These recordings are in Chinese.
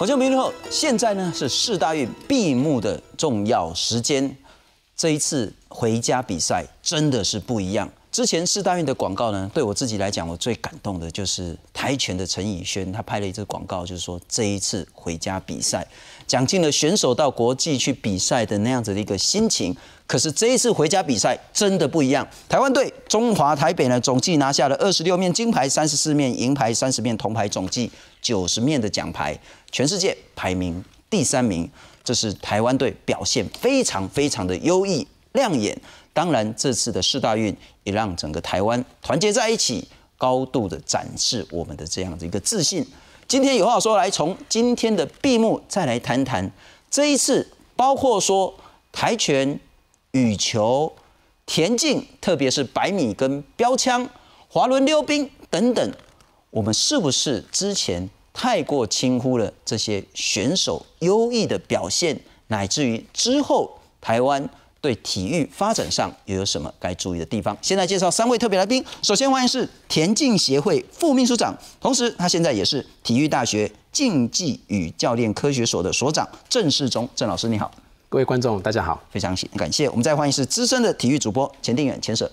我叫明后，现在呢是四大运闭幕的重要时间。这一次回家比赛真的是不一样。之前四大运的广告呢，对我自己来讲，我最感动的就是跆拳的陈以轩，他拍了一支广告，就是说这一次回家比赛，讲尽了选手到国际去比赛的那样子的一个心情。可是这一次回家比赛真的不一样，台湾队中华台北呢，总计拿下了二十六面金牌、三十四面银牌、三十面铜牌，总计九十面的奖牌，全世界排名第三名。这是台湾队表现非常非常的优异亮眼。当然，这次的世大运也让整个台湾团结在一起，高度的展示我们的这样的一个自信。今天有话说来，从今天的闭幕再来谈谈这一次，包括说跆拳、羽球、田径，特别是百米跟标枪、滑轮溜冰等等，我们是不是之前？太过轻忽了这些选手优异的表现，乃至于之后台湾对体育发展上又有什么该注意的地方？现在介绍三位特别来宾，首先欢迎是田径协会副秘书长，同时他现在也是体育大学竞技与教练科学所的所长郑世忠郑老师，你好，各位观众大家好，非常感谢。我们再欢迎是资深的体育主播钱定远钱舍，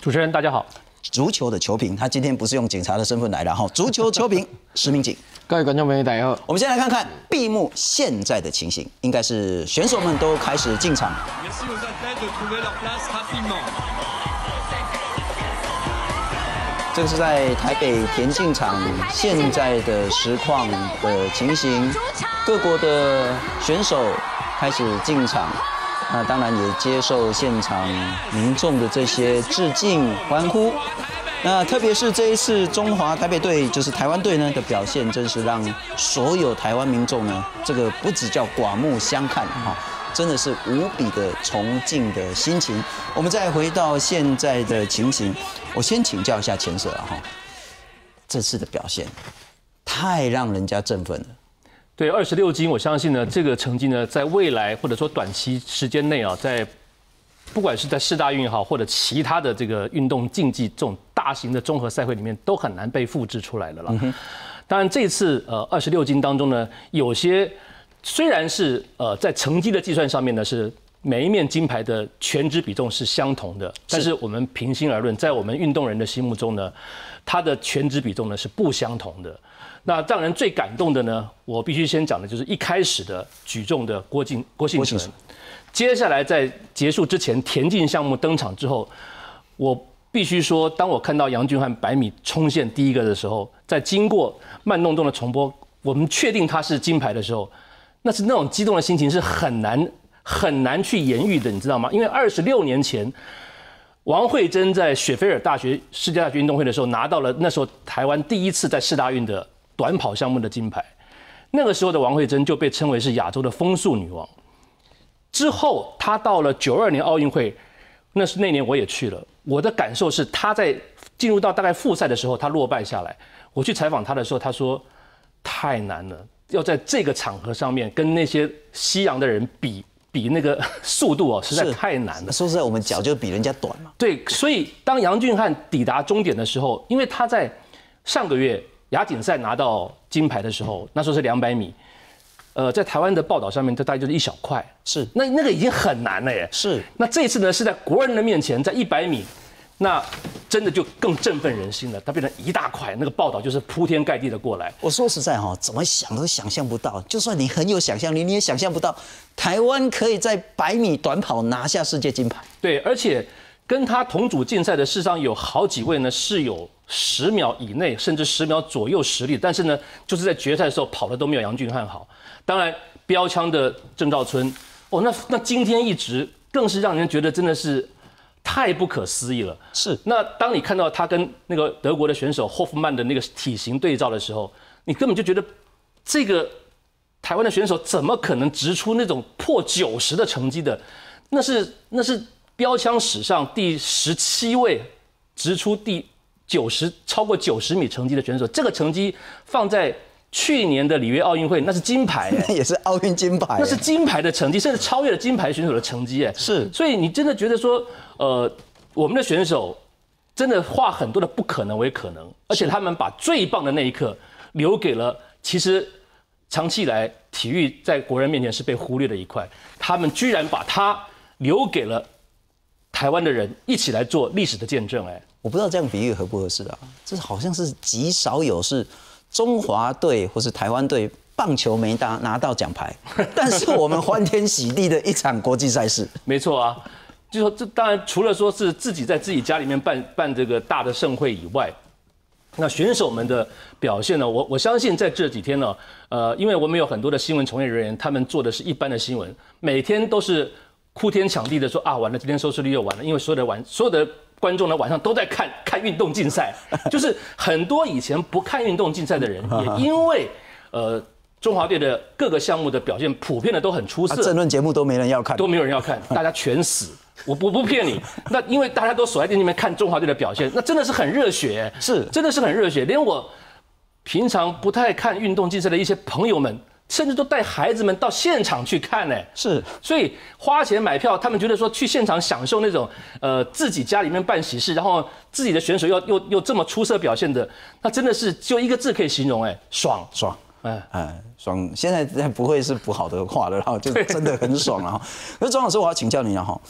主持人大家好。足球的球评，他今天不是用警察的身份来的哈。足球球评石明景，各位观众朋友大家好。我们先来看看闭幕现在的情形，应该是选手们都开始进场。这个是在台北田径场现在的实况的情形，各国的选手开始进场。那当然也接受现场民众的这些致敬欢呼。那特别是这一次中华台北队，就是台湾队呢的表现，真是让所有台湾民众呢，这个不只叫刮目相看哈，真的是无比的崇敬的心情。我们再回到现在的情形，我先请教一下前舍哈，这次的表现太让人家振奋了。对，二十六斤，我相信呢，这个成绩呢，在未来或者说短期时间内啊，在不管是在世大运也好，或者其他的这个运动竞技这种大型的综合赛会里面，都很难被复制出来的了。当然，这次呃二十六斤当中呢，有些虽然是呃在成绩的计算上面呢，是每一面金牌的全值比重是相同的，但是我们平心而论，在我们运动人的心目中呢，它的全值比重呢是不相同的。那让人最感动的呢，我必须先讲的就是一开始的举重的郭靖郭信成，接下来在结束之前田径项目登场之后，我必须说，当我看到杨俊瀚百米冲线第一个的时候，在经过慢动作的重播，我们确定他是金牌的时候，那是那种激动的心情是很难很难去言喻的，你知道吗？因为二十六年前，王惠珍在雪菲尔大学世界大学运动会的时候拿到了那时候台湾第一次在世大运的。短跑项目的金牌，那个时候的王慧珍就被称为是亚洲的风速女王。之后，她到了九二年奥运会，那是那年我也去了。我的感受是，她在进入到大概复赛的时候，她落败下来。我去采访她的时候，她说太难了，要在这个场合上面跟那些西洋的人比比那个速度哦，实在太难了。说实在，我们脚就比人家短嘛。对，所以当杨俊翰抵达终点的时候，因为他在上个月。亚锦赛拿到金牌的时候，那时候是两百米，呃，在台湾的报道上面，它大概就是一小块，是那那个已经很难了耶。是，那这一次呢，是在国人的面前，在一百米，那真的就更振奋人心了。它变成一大块，那个报道就是铺天盖地的过来。我说实在哈，怎么想都想象不到，就算你很有想象力，你也想象不到台湾可以在百米短跑拿下世界金牌。对，而且跟他同组竞赛的世上有好几位呢，是有。十秒以内，甚至十秒左右实力，但是呢，就是在决赛的时候跑的都没有杨俊瀚好。当然，标枪的郑兆春，哦，那那今天一直更是让人觉得真的是太不可思议了。是。那当你看到他跟那个德国的选手霍夫曼的那个体型对照的时候，你根本就觉得这个台湾的选手怎么可能直出那种破九十的成绩的？那是那是标枪史上第十七位直出第。九十超过九十米成绩的选手，这个成绩放在去年的里约奥运会，那是金牌，那 也是奥运金牌，那是金牌的成绩，甚至超越了金牌选手的成绩，哎，是。所以你真的觉得说，呃，我们的选手真的化很多的不可能为可能，而且他们把最棒的那一刻留给了其实长期以来体育在国人面前是被忽略的一块，他们居然把它留给了台湾的人一起来做历史的见证。哎，我不知道这样比喻合不合适啊？这好像是极少有是中华队或是台湾队棒球没拿拿到奖牌，但是我们欢天喜地的一场国际赛事。没错啊，就说这当然除了说是自己在自己家里面办办这个大的盛会以外。那选手们的表现呢？我我相信在这几天呢，呃，因为我们有很多的新闻从业人员，他们做的是一般的新闻，每天都是哭天抢地的说啊，完了，今天收视率又完了，因为所有的晚所有的观众呢晚上都在看看运动竞赛，就是很多以前不看运动竞赛的人，也 因为呃中华队的各个项目的表现普遍的都很出色，争论节目都没人要看，都没有人要看，大家全死。我不不骗你，那因为大家都锁在店里面看中华队的表现，那真的是很热血，是。真的是很热血。连我平常不太看运动竞赛的一些朋友们，甚至都带孩子们到现场去看呢。是，所以花钱买票，他们觉得说去现场享受那种呃自己家里面办喜事，然后自己的选手又又又这么出色表现的，那真的是就一个字可以形容，哎，爽爽，哎哎爽。现在不会是不好的话了，然后就真的很爽了哈。可是庄老师，我要请教你了哈。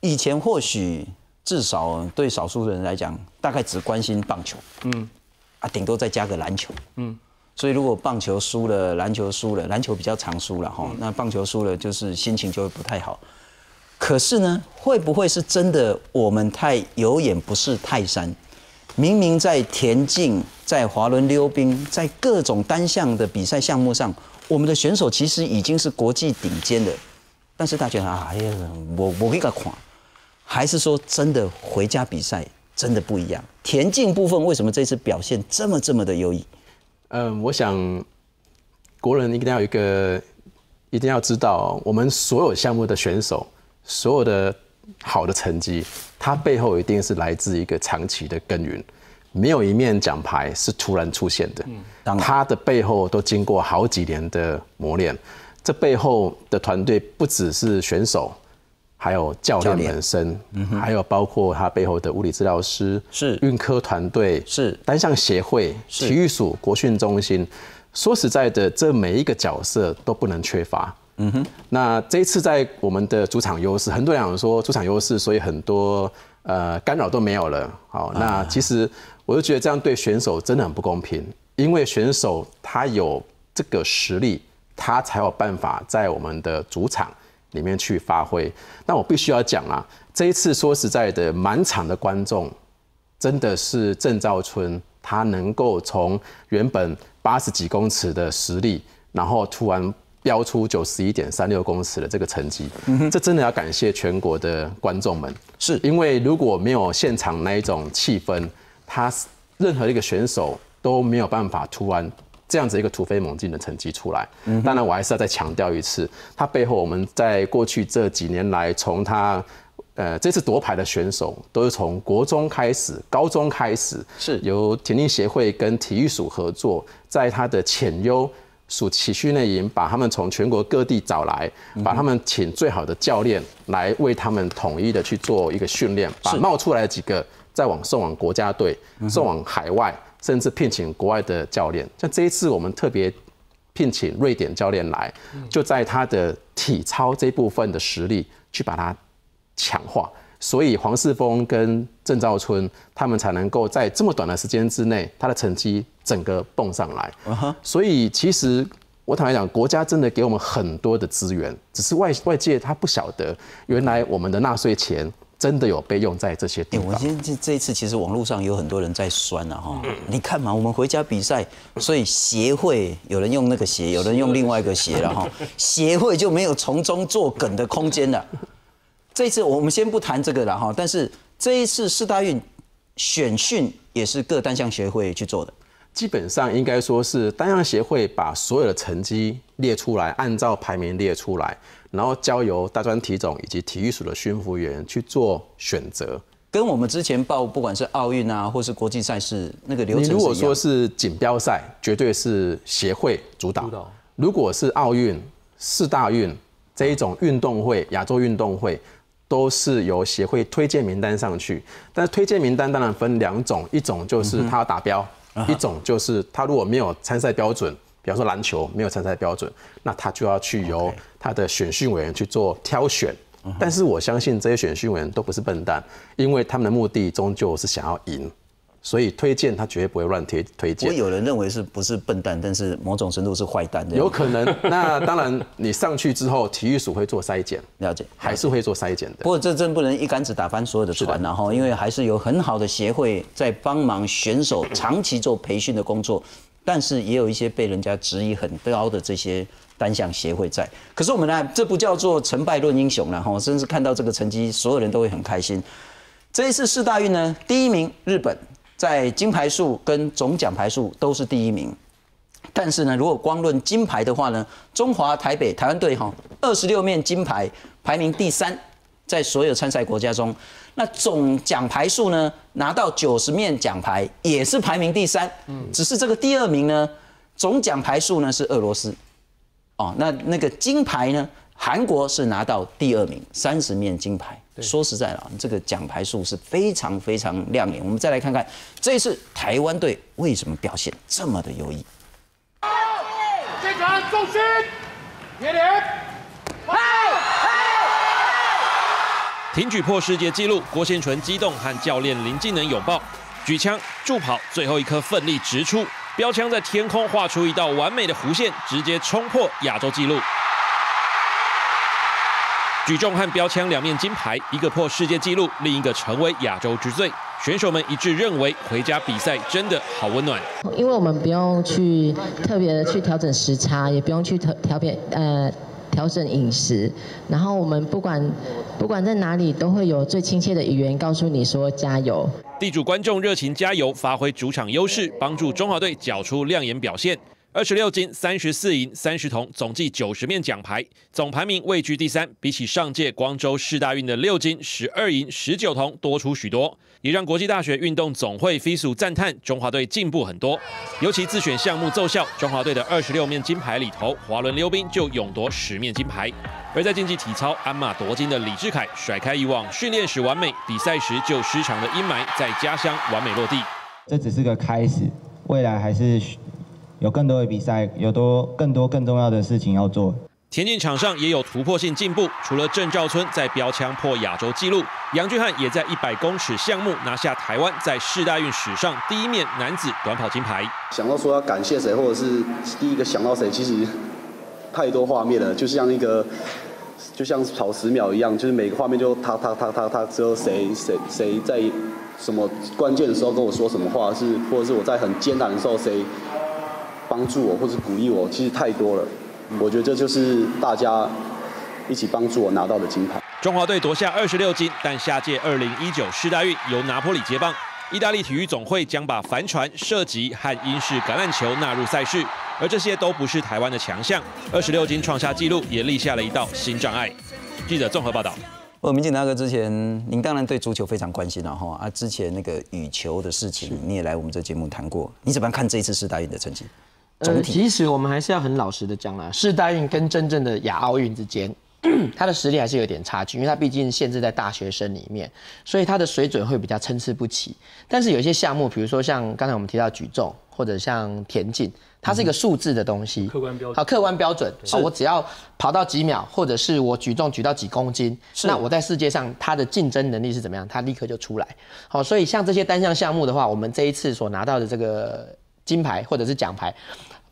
以前或许至少对少数的人来讲，大概只关心棒球，嗯，啊，顶多再加个篮球，嗯，所以如果棒球输了，篮球输了，篮球比较常输了哈，那棒球输了就是心情就会不太好。可是呢，会不会是真的我们太有眼不识泰山？明明在田径、在滑轮溜冰、在各种单项的比赛项目上，我们的选手其实已经是国际顶尖的，但是大家啊，哎呀，我我给个垮。还是说真的回家比赛真的不一样？田径部分为什么这次表现这么这么的优异？嗯，我想国人一定要有一个，一定要知道，我们所有项目的选手，所有的好的成绩，它背后一定是来自一个长期的耕耘，没有一面奖牌是突然出现的，嗯，它的背后都经过好几年的磨练，这背后的团队不只是选手。还有教练本身，还有包括他背后的物理治疗师，是运科团队，是单项协会，体育署、国训中心。说实在的，这每一个角色都不能缺乏。嗯哼。那这一次在我们的主场优势，很多人讲说主场优势，所以很多呃干扰都没有了。好，那其实我就觉得这样对选手真的很不公平，因为选手他有这个实力，他才有办法在我们的主场。里面去发挥，那我必须要讲啊，这一次说实在的，满场的观众真的是郑兆春，他能够从原本八十几公尺的实力，然后突然飙出九十一点三六公尺的这个成绩，这真的要感谢全国的观众们，是。因为如果没有现场那一种气氛，他任何一个选手都没有办法突然。这样子一个突飞猛进的成绩出来，当然我还是要再强调一次，他背后我们在过去这几年来，从他呃这次夺牌的选手，都是从国中开始、高中开始，是。由田径协会跟体育署合作，在他的浅优暑期训练营，把他们从全国各地找来，把他们请最好的教练来为他们统一的去做一个训练，把冒出来的几个再往送往国家队，送往海外。甚至聘请国外的教练，像这一次我们特别聘请瑞典教练来，就在他的体操这部分的实力去把它强化，所以黄世峰跟郑兆春他们才能够在这么短的时间之内，他的成绩整个蹦上来。所以其实我坦白讲，国家真的给我们很多的资源，只是外外界他不晓得，原来我们的纳税钱。真的有被用在这些地方。我今天这这一次，其实网络上有很多人在酸啊哈。你看嘛，我们回家比赛，所以协会有人用那个鞋，有人用另外一个鞋了哈。协会就没有从中作梗的空间了。这一次我们先不谈这个了哈，但是这一次四大运选训也是各单项协会去做的。基本上应该说是单项协会把所有的成绩列出来，按照排名列出来。然后交由大专体总以及体育署的巡抚员去做选择，跟我们之前报不管是奥运啊，或是国际赛事那个流程。你如果说是锦标赛，绝对是协会主导；如果是奥运、四大运这一种运动会、亚洲运动会，都是由协会推荐名单上去。但是推荐名单当然分两种，一种就是他达标，一种就是他如果没有参赛标准。比方说篮球没有参赛标准，那他就要去由他的选训委员去做挑选。但是我相信这些选训委员都不是笨蛋，因为他们的目的终究是想要赢。所以推荐他绝对不会乱推推荐。我有人认为是不是笨蛋，但是某种程度是坏蛋。有可能。那当然，你上去之后，体育署会做筛检，了解，还是会做筛检的。不过这真不能一竿子打翻所有的船，然后因为还是有很好的协会在帮忙选手长期做培训的工作，但是也有一些被人家质疑很高的这些单项协会在。可是我们呢，这不叫做成败论英雄了哈，甚至看到这个成绩，所有人都会很开心。这一次四大运呢，第一名日本。在金牌数跟总奖牌数都是第一名，但是呢，如果光论金牌的话呢，中华台北台湾队哈二十六面金牌排名第三，在所有参赛国家中，那总奖牌数呢拿到九十面奖牌也是排名第三，嗯，只是这个第二名呢总奖牌数呢是俄罗斯，哦，那那个金牌呢？韩国是拿到第二名，三十面金牌。说实在了，这个奖牌数是非常非常亮眼。我们再来看看这一次台湾队为什么表现这么的优异。进场重心，别连，嗨挺举破世界纪录，郭先纯激动和教练林敬能拥抱，举枪助跑，最后一颗奋力直出，标枪在天空画出一道完美的弧线，直接冲破亚洲纪录。举重和标枪两面金牌，一个破世界纪录，另一个成为亚洲之最。选手们一致认为，回家比赛真的好温暖。因为我们不用去特别的去调整时差，也不用去调调别呃调整饮食，然后我们不管不管在哪里，都会有最亲切的语言告诉你说加油。地主观众热情加油，发挥主场优势，帮助中华队缴出亮眼表现。二十六金、三十四银、三十铜，总计九十面奖牌，总排名位居第三。比起上届光州市大运的六金、十二银、十九铜多出许多，也让国际大学运动总会 FISU 赞叹中华队进步很多。尤其自选项目奏效，中华队的二十六面金牌里头，滑轮溜冰就勇夺十面金牌。而在竞技体操鞍马夺金的李志凯，甩开以往训练时完美，比赛时就失常的阴霾，在家乡完美落地。这只是个开始，未来还是。有更多的比赛，有多更多更重要的事情要做。田径场上也有突破性进步，除了郑兆春在标枪破亚洲纪录，杨俊翰也在一百公尺项目拿下台湾在世大运史上第一面男子短跑金牌。想到说要感谢谁，或者是第一个想到谁，其实太多画面了，就像一个就像跑十秒一样，就是每个画面就他他他他他，只有谁谁谁在什么关键的时候跟我说什么话，是或者是我在很艰难的时候谁。帮助我或者鼓励我，其实太多了。我觉得这就是大家一起帮助我拿到的金牌。中华队夺下二十六金，但下届二零一九世大运由拿坡里接棒。意大利体育总会将把帆船、射击和英式橄榄球纳入赛事，而这些都不是台湾的强项。二十六金创下纪录，也立下了一道新障碍。记者综合报道。哦，民进大哥之前，您当然对足球非常关心了哈啊，之前那个羽球的事情，你也来我们这节目谈过。你怎么样看这一次世大运的成绩？呃，其实我们还是要很老实的讲啦，世大运跟真正的亚奥运之间，它的实力还是有点差距，因为它毕竟限制在大学生里面，所以它的水准会比较参差不齐。但是有些项目，比如说像刚才我们提到举重或者像田径，它是一个数字的东西，客观标准。好，客观标准，好，我只要跑到几秒，或者是我举重举到几公斤，那我在世界上它的竞争能力是怎么样？它立刻就出来。好，所以像这些单项项目的话，我们这一次所拿到的这个。金牌或者是奖牌，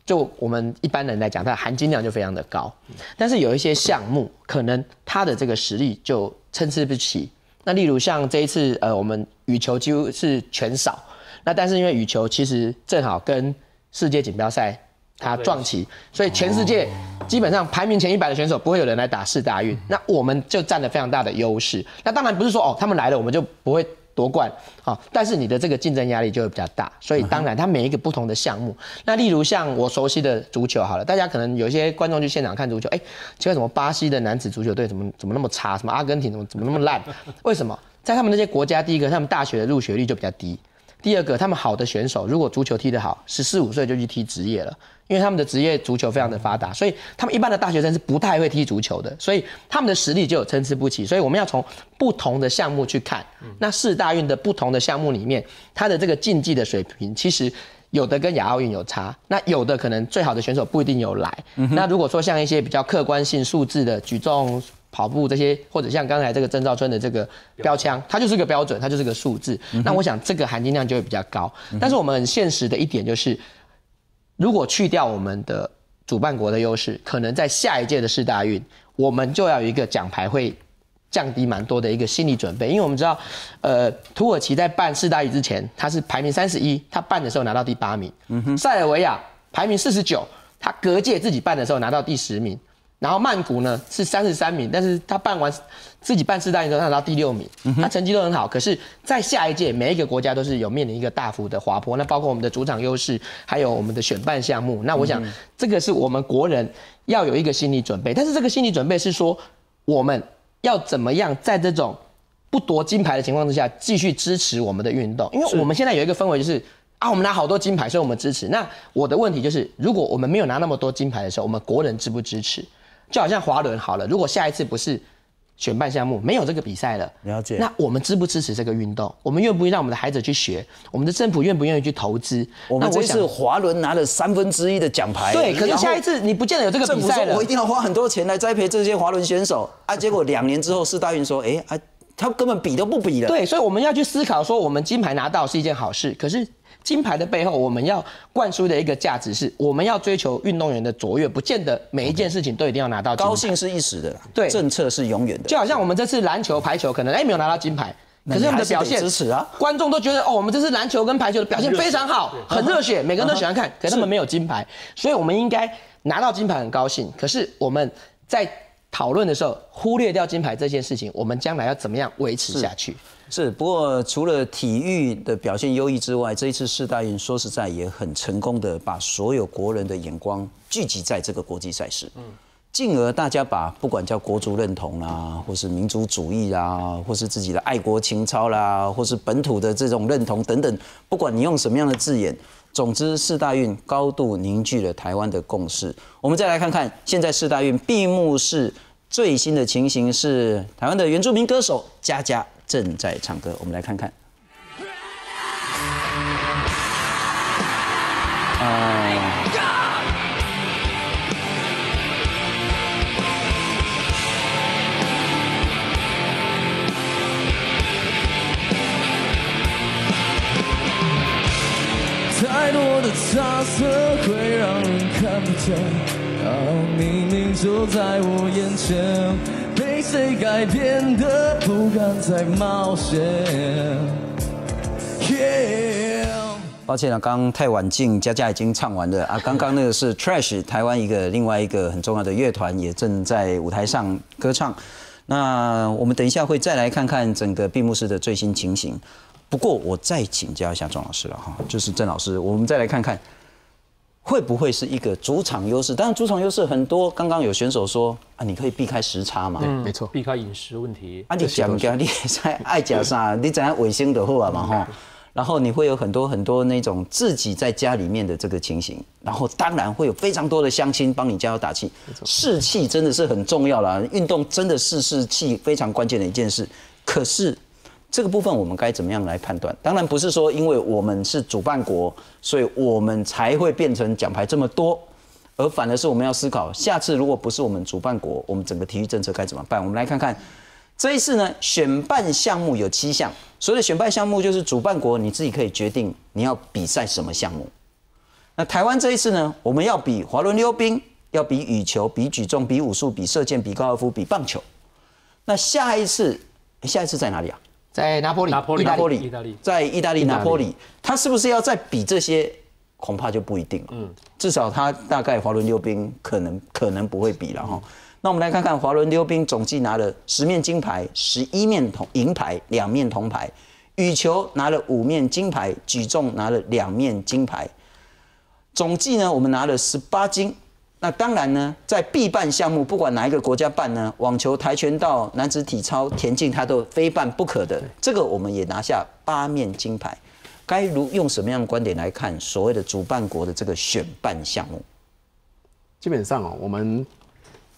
就我们一般人来讲，它的含金量就非常的高。但是有一些项目，可能它的这个实力就参差不齐。那例如像这一次，呃，我们羽球几乎是全少。那但是因为羽球其实正好跟世界锦标赛它撞齐，所以全世界基本上排名前一百的选手不会有人来打四大运。那我们就占了非常大的优势。那当然不是说哦，他们来了我们就不会。夺冠，啊，但是你的这个竞争压力就会比较大，所以当然它每一个不同的项目，那例如像我熟悉的足球好了，大家可能有些观众去现场看足球，哎，奇怪什么巴西的男子足球队怎么怎么那么差，什么阿根廷怎么怎么那么烂？为什么？在他们那些国家，第一个他们大学的入学率就比较低，第二个他们好的选手如果足球踢得好，十四五岁就去踢职业了。因为他们的职业足球非常的发达，所以他们一般的大学生是不太会踢足球的，所以他们的实力就有参差不齐。所以我们要从不同的项目去看，那四大运的不同的项目里面，它的这个竞技的水平其实有的跟亚奥运有差，那有的可能最好的选手不一定有来。那如果说像一些比较客观性数字的举重、跑步这些，或者像刚才这个郑兆春的这个标枪，它就是个标准，它就是个数字。那我想这个含金量就会比较高。但是我们很现实的一点就是，如果去掉我们的主办国的优势，可能在下一届的世大运，我们就要有一个奖牌会。降低蛮多的一个心理准备，因为我们知道，呃，土耳其在办世大运之前，他是排名三十一，他办的时候拿到第八名。嗯哼，塞尔维亚排名四十九，他隔届自己办的时候拿到第十名。然后曼谷呢是三十三名，但是他办完自己办世大运之后拿到第六名，他成绩都很好。可是，在下一届每一个国家都是有面临一个大幅的滑坡，那包括我们的主场优势，还有我们的选办项目。那我想，这个是我们国人要有一个心理准备，但是这个心理准备是说我们。要怎么样在这种不夺金牌的情况之下继续支持我们的运动？因为我们现在有一个氛围就是啊，我们拿好多金牌，所以我们支持。那我的问题就是，如果我们没有拿那么多金牌的时候，我们国人支不支持？就好像滑轮好了，如果下一次不是。选办项目没有这个比赛了，了解。那我们支不支持这个运动？我们愿不愿意让我们的孩子去学？我们的政府愿不愿意去投资？我们这次滑轮拿了三分之一的奖牌，对。可是下一次你不见得有这个比赛了。我一定要花很多钱来栽培这些滑轮选手啊！结果两年之后，四大运说，哎啊，他根本比都不比了。对，所以我们要去思考说，我们金牌拿到是一件好事，可是。金牌的背后，我们要灌输的一个价值是，我们要追求运动员的卓越，不见得每一件事情都一定要拿到。高兴是一时的，对，政策是永远的。就好像我们这次篮球、排球，可能哎没有拿到金牌，可是我们的表现支持啊，观众都觉得哦，我们这次篮球跟排球的表现非常好，很热血，每个人都喜欢看。可是他们没有金牌，所以我们应该拿到金牌很高兴。可是我们在讨论的时候忽略掉金牌这件事情，我们将来要怎么样维持下去？是，不过除了体育的表现优异之外，这一次世大运说实在也很成功的把所有国人的眼光聚集在这个国际赛事，嗯，进而大家把不管叫国族认同啦，或是民族主义啦，或是自己的爱国情操啦，或是本土的这种认同等等，不管你用什么样的字眼，总之四大运高度凝聚了台湾的共识。我们再来看看现在四大运闭幕式最新的情形是台湾的原住民歌手佳佳。正在唱歌，我们来看看。太多的差色会让人看不见，明明就在我眼前。谁改变的不敢再冒险。抱歉啊，刚刚太晚进，佳佳已经唱完了啊。刚刚那个是 Trash，台湾一个另外一个很重要的乐团，也正在舞台上歌唱。那我们等一下会再来看看整个闭幕式的最新情形。不过我再请教一下庄老师了哈，就是郑老师，我们再来看看。会不会是一个主场优势？当然，主场优势很多。刚刚有选手说啊，你可以避开时差嘛？嗯，没错，避开饮食问题。啊，你讲讲你在爱讲啥？你怎样卫生的话嘛哈？然后你会有很多很多那种自己在家里面的这个情形。然后当然会有非常多的乡亲帮你加油打气。士气真的是很重要啦，运动真的是士气非常关键的一件事。可是。这个部分我们该怎么样来判断？当然不是说因为我们是主办国，所以我们才会变成奖牌这么多，而反而是我们要思考，下次如果不是我们主办国，我们整个体育政策该怎么办？我们来看看这一次呢，选办项目有七项，所谓的选办项目就是主办国你自己可以决定你要比赛什么项目。那台湾这一次呢，我们要比滑轮溜冰，要比羽球，比举重，比武术，比射箭，比高尔夫，比棒球。那下一次，下一次在哪里啊？在拿坡里，意大利，意大利，在意大利拿坡里，他是不是要再比这些？恐怕就不一定了。嗯，至少他大概滑轮溜冰可能可能不会比了哈。那我们来看看滑轮溜冰总计拿了十面金牌，十一面铜银牌，两面铜牌；羽球拿了五面金牌，举重拿了两面金牌。总计呢，我们拿了十八金。那当然呢，在必办项目，不管哪一个国家办呢，网球、跆拳道、男子体操、田径，它都非办不可的。这个我们也拿下八面金牌。该如用什么样的观点来看所谓的主办国的这个选办项目？基本上哦，我们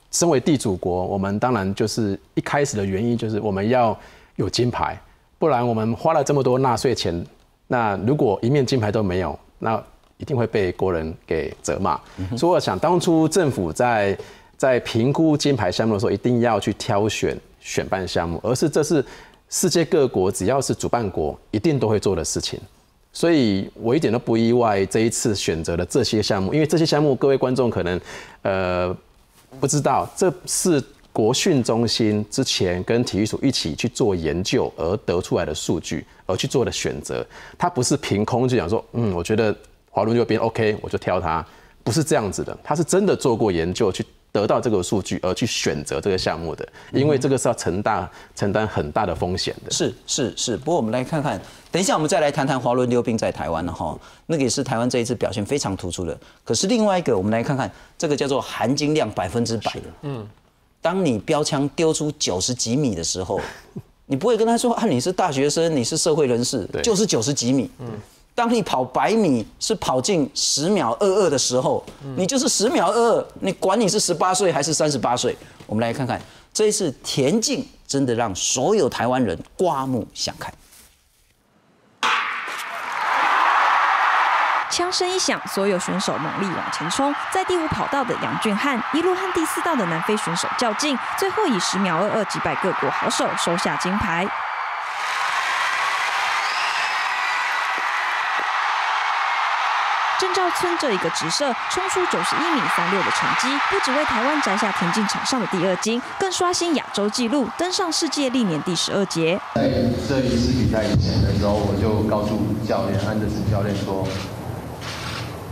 身为地主国，我们当然就是一开始的原因就是我们要有金牌，不然我们花了这么多纳税钱，那如果一面金牌都没有，那一定会被国人给责骂。所以我想，当初政府在在评估金牌项目的时候，一定要去挑选选办项目，而是这是世界各国只要是主办国一定都会做的事情。所以我一点都不意外这一次选择了这些项目，因为这些项目各位观众可能呃不知道，这是国训中心之前跟体育署一起去做研究而得出来的数据，而去做的选择。它不是凭空就讲说，嗯，我觉得滑轮溜冰 OK，我就挑它，不是这样子的，他是真的做过研究去。得到这个数据而去选择这个项目的，因为这个是要承担承担很大的风险的。是是是，不过我们来看看，等一下我们再来谈谈滑轮溜冰在台湾了哈，那个也是台湾这一次表现非常突出的。可是另外一个，我们来看看这个叫做含金量百分之百的，嗯，当你标枪丢出九十几米的时候，你不会跟他说啊，你是大学生，你是社会人士，就是九十几米，嗯。当你跑百米是跑进十秒二二的时候，你就是十秒二二，你管你是十八岁还是三十八岁。我们来看看这一次田径真的让所有台湾人刮目相看。枪声一响，所有选手猛力往前冲，在第五跑道的杨俊翰一路和第四道的南非选手较劲，最后以十秒二二击败各国好手，收下金牌。郑兆村这一个直射，冲出九十一米三六的成绩，不只为台湾摘下田径场上的第二金，更刷新亚洲纪录，登上世界历年第十二节。在这一次比赛以前的时候，我就告诉教练安德森教练说，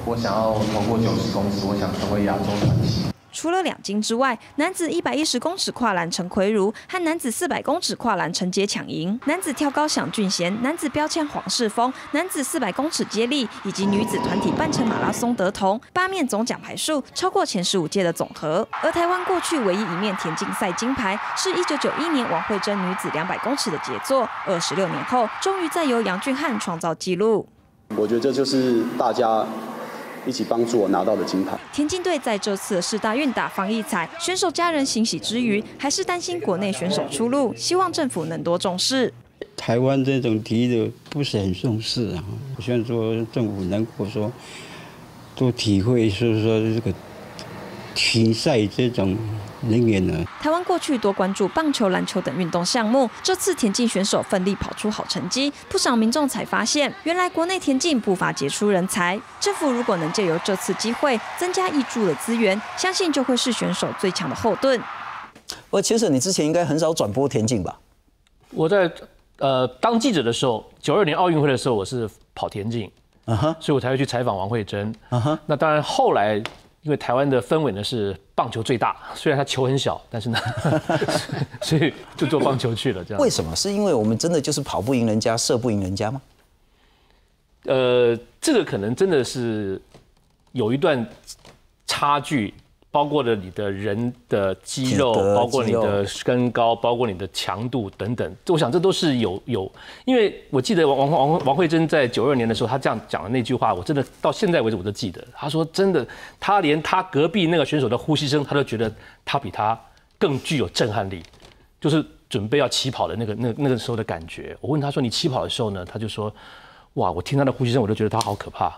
我想要超过九十公尺，我想成为亚洲传奇。除了两金之外，男子一百一十公尺跨栏陈奎如和男子四百公尺跨栏陈杰抢赢，男子跳高蒋俊贤、男子标枪黄世峰、男子四百公尺接力以及女子团体半程马拉松得铜，八面总奖牌数超过前十五届的总和。而台湾过去唯一一面田径赛金牌，是一九九一年王慧珍女子两百公尺的杰作，二十六年后终于再由杨俊翰创造纪录。我觉得这就是大家。一起帮助我拿到的金牌。田径队在这次四大运打防疫彩，选手家人欣喜之余，还是担心国内选手出路，希望政府能多重视。台湾这种体育的不是很重视啊，我希望说政府能够说多体会，是说这个停赛这种。人员呢？台湾过去多关注棒球、篮球等运动项目，这次田径选手奋力跑出好成绩，不少民众才发现，原来国内田径不乏杰出人才。政府如果能借由这次机会增加挹注的资源，相信就会是选手最强的后盾。我其实你之前应该很少转播田径吧？我在呃当记者的时候，九二年奥运会的时候，我是跑田径，所以我才会去采访王慧珍。那当然后来。因为台湾的氛围呢是棒球最大，虽然它球很小，但是呢，所以就做棒球去了。这样为什么？是因为我们真的就是跑不赢人家，射不赢人家吗？呃，这个可能真的是有一段差距。包括了你的人的肌肉，包括你的身高，包括你的强度等等，我想这都是有有，因为我记得王王王王慧珍在九二年的时候，她这样讲的那句话，我真的到现在为止我都记得。她说真的，她连她隔壁那个选手的呼吸声，她都觉得她比他更具有震撼力，就是准备要起跑的那个那那个时候的感觉。我问他说你起跑的时候呢，他就说，哇，我听他的呼吸声，我都觉得他好可怕，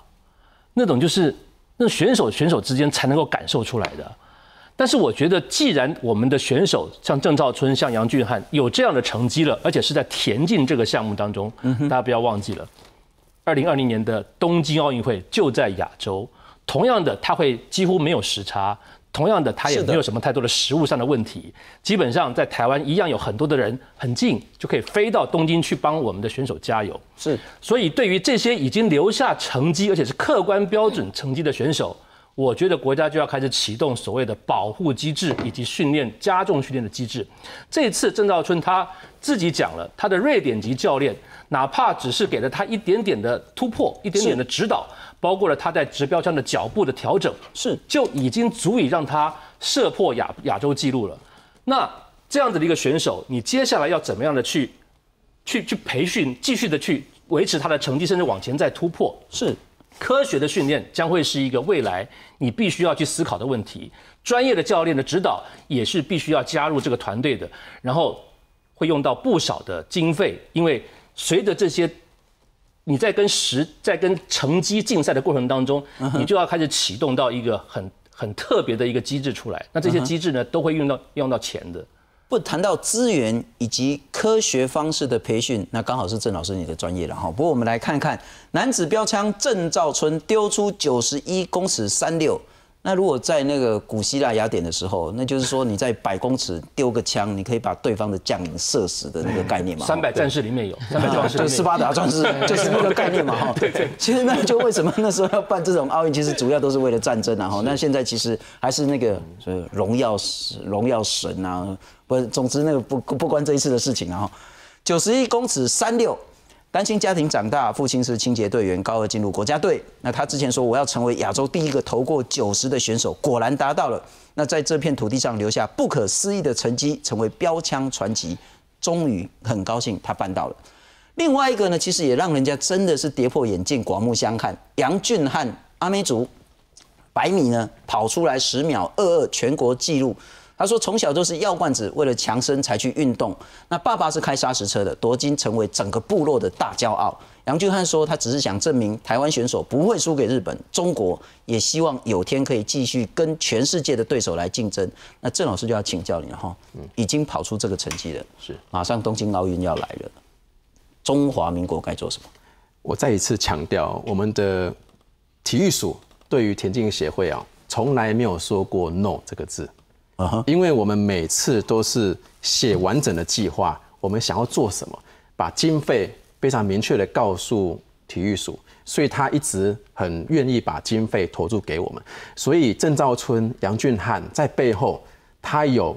那种就是。那选手选手之间才能够感受出来的，但是我觉得，既然我们的选手像郑兆春、像杨俊翰有这样的成绩了，而且是在田径这个项目当中，大家不要忘记了，二零二零年的东京奥运会就在亚洲，同样的，它会几乎没有时差。同样的，他也没有什么太多的食物上的问题。基本上在台湾一样有很多的人很近就可以飞到东京去帮我们的选手加油。是，所以对于这些已经留下成绩而且是客观标准成绩的选手，我觉得国家就要开始启动所谓的保护机制以及训练加重训练的机制。这次郑兆春他自己讲了，他的瑞典籍教练哪怕只是给了他一点点的突破，一点点的指导。包括了他在直标枪的脚步的调整，是就已经足以让他射破亚亚洲纪录了。那这样子的一个选手，你接下来要怎么样的去去去培训，继续的去维持他的成绩，甚至往前再突破？是科学的训练将会是一个未来你必须要去思考的问题。专业的教练的指导也是必须要加入这个团队的，然后会用到不少的经费，因为随着这些。你在跟时在跟成绩竞赛的过程当中，你就要开始启动到一个很很特别的一个机制出来。那这些机制呢，都会用到用到钱的。不谈到资源以及科学方式的培训，那刚好是郑老师你的专业了哈。不过我们来看看男子标枪郑兆春丢出九十一公尺三六。那如果在那个古希腊雅典的时候，那就是说你在百公尺丢个枪，你可以把对方的将领射死的那个概念嘛？三百战士里面有，三百战士，就斯巴达壮士，就是那个概念嘛哈。对对。其实那就为什么那时候要办这种奥运，其实主要都是为了战争啊哈。那现在其实还是那个荣耀荣耀神啊，不，总之那个不不关这一次的事情啊哈。九十一公尺三六。单亲家庭长大，父亲是清洁队员，高二进入国家队。那他之前说我要成为亚洲第一个投过九十的选手，果然达到了。那在这片土地上留下不可思议的成绩，成为标枪传奇。终于很高兴他办到了。另外一个呢，其实也让人家真的是跌破眼镜，刮目相看。杨俊汉阿美族百米呢跑出来十秒二二全国纪录。他说：“从小都是药罐子，为了强身才去运动。那爸爸是开砂石车的，夺金成为整个部落的大骄傲。”杨俊汉说：“他只是想证明台湾选手不会输给日本、中国，也希望有天可以继续跟全世界的对手来竞争。”那郑老师就要请教你了哈，已经跑出这个成绩了，是马上东京奥运要来了，中华民国该做什么？我再一次强调，我们的体育署对于田径协会啊，从来没有说过 “no” 这个字。因为我们每次都是写完整的计划，我们想要做什么，把经费非常明确的告诉体育署，所以他一直很愿意把经费投入给我们。所以郑兆春、杨俊汉在背后，他有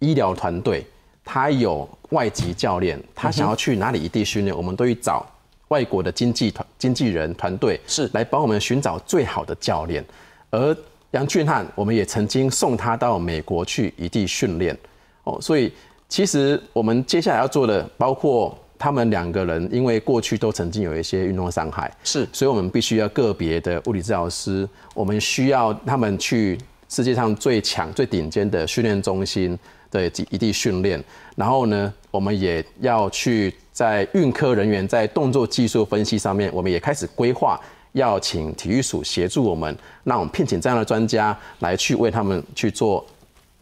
医疗团队，他有外籍教练，他想要去哪里异地训练，我们都去找外国的经济团、经纪人团队，是来帮我们寻找最好的教练，而。杨俊汉，我们也曾经送他到美国去异地训练，哦，所以其实我们接下来要做的，包括他们两个人，因为过去都曾经有一些运动伤害，是，所以我们必须要个别的物理治疗师，我们需要他们去世界上最强、最顶尖的训练中心的异地训练，然后呢，我们也要去在运科人员在动作技术分析上面，我们也开始规划。要请体育署协助我们，让我们聘请这样的专家来去为他们去做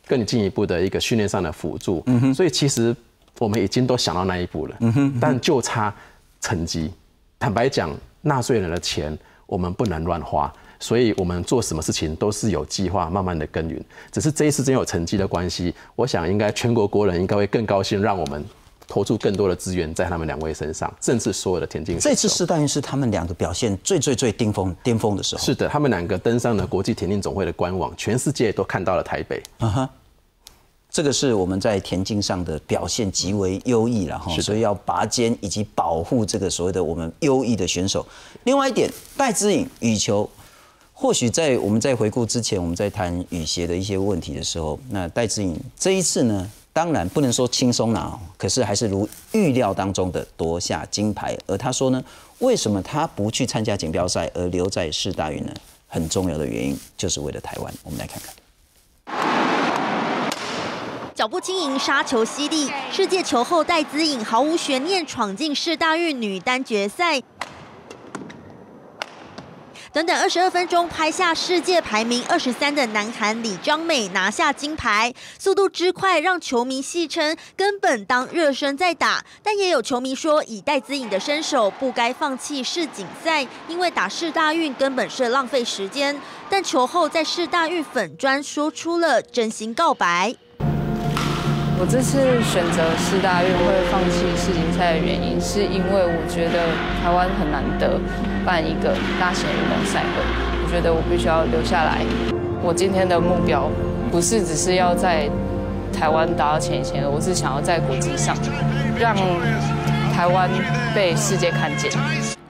更进一步的一个训练上的辅助。嗯哼，所以其实我们已经都想到那一步了。嗯哼，但就差成绩。坦白讲，纳税人的钱我们不能乱花，所以我们做什么事情都是有计划，慢慢的耕耘。只是这一次真有成绩的关系，我想应该全国国人应该会更高兴，让我们。投注更多的资源在他们两位身上，甚至所有的田径。这次世大运是他们两个表现最最最巅峰巅峰的时候。是的，他们两个登上了国际田径总会的官网，全世界都看到了台北。啊哈，这个是我们在田径上的表现极为优异了哈，所以要拔尖以及保护这个所谓的我们优异的选手。另外一点，戴资颖羽球，或许在我们在回顾之前，我们在谈羽协的一些问题的时候，那戴资颖这一次呢？当然不能说轻松拿，可是还是如预料当中的夺下金牌。而他说呢，为什么他不去参加锦标赛而留在世大运呢？很重要的原因就是为了台湾。我们来看看，脚步轻盈，杀球犀利，世界球后戴资颖毫无悬念闯进世大运女单决赛。短短二十二分钟，拍下世界排名二十三的南韩李章美拿下金牌，速度之快让球迷戏称根本当热身在打。但也有球迷说，以戴资颖的身手，不该放弃世锦赛，因为打世大运根本是浪费时间。但球后在世大运粉砖说出了真心告白。我这次选择四大运会放弃世锦赛的原因，是因为我觉得台湾很难得办一个大型运动赛会，我觉得我必须要留下来。我今天的目标不是只是要在台湾达到前一前，我是想要在国际上让台湾被世界看见。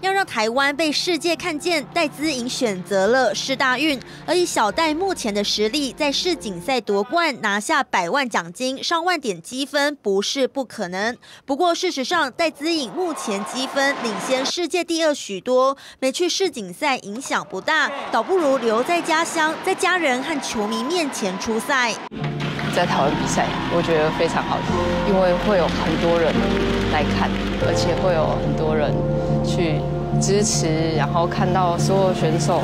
要让台湾被世界看见，戴资颖选择了世大运。而以小戴目前的实力，在世锦赛夺冠，拿下百万奖金、上万点积分，不是不可能。不过事实上，戴资颖目前积分领先世界第二许多，没去世锦赛影响不大，倒不如留在家乡，在家人和球迷面前出赛。在台湾比赛，我觉得非常好，因为会有很多人来看，而且会有很多人去。支持，然后看到所有选手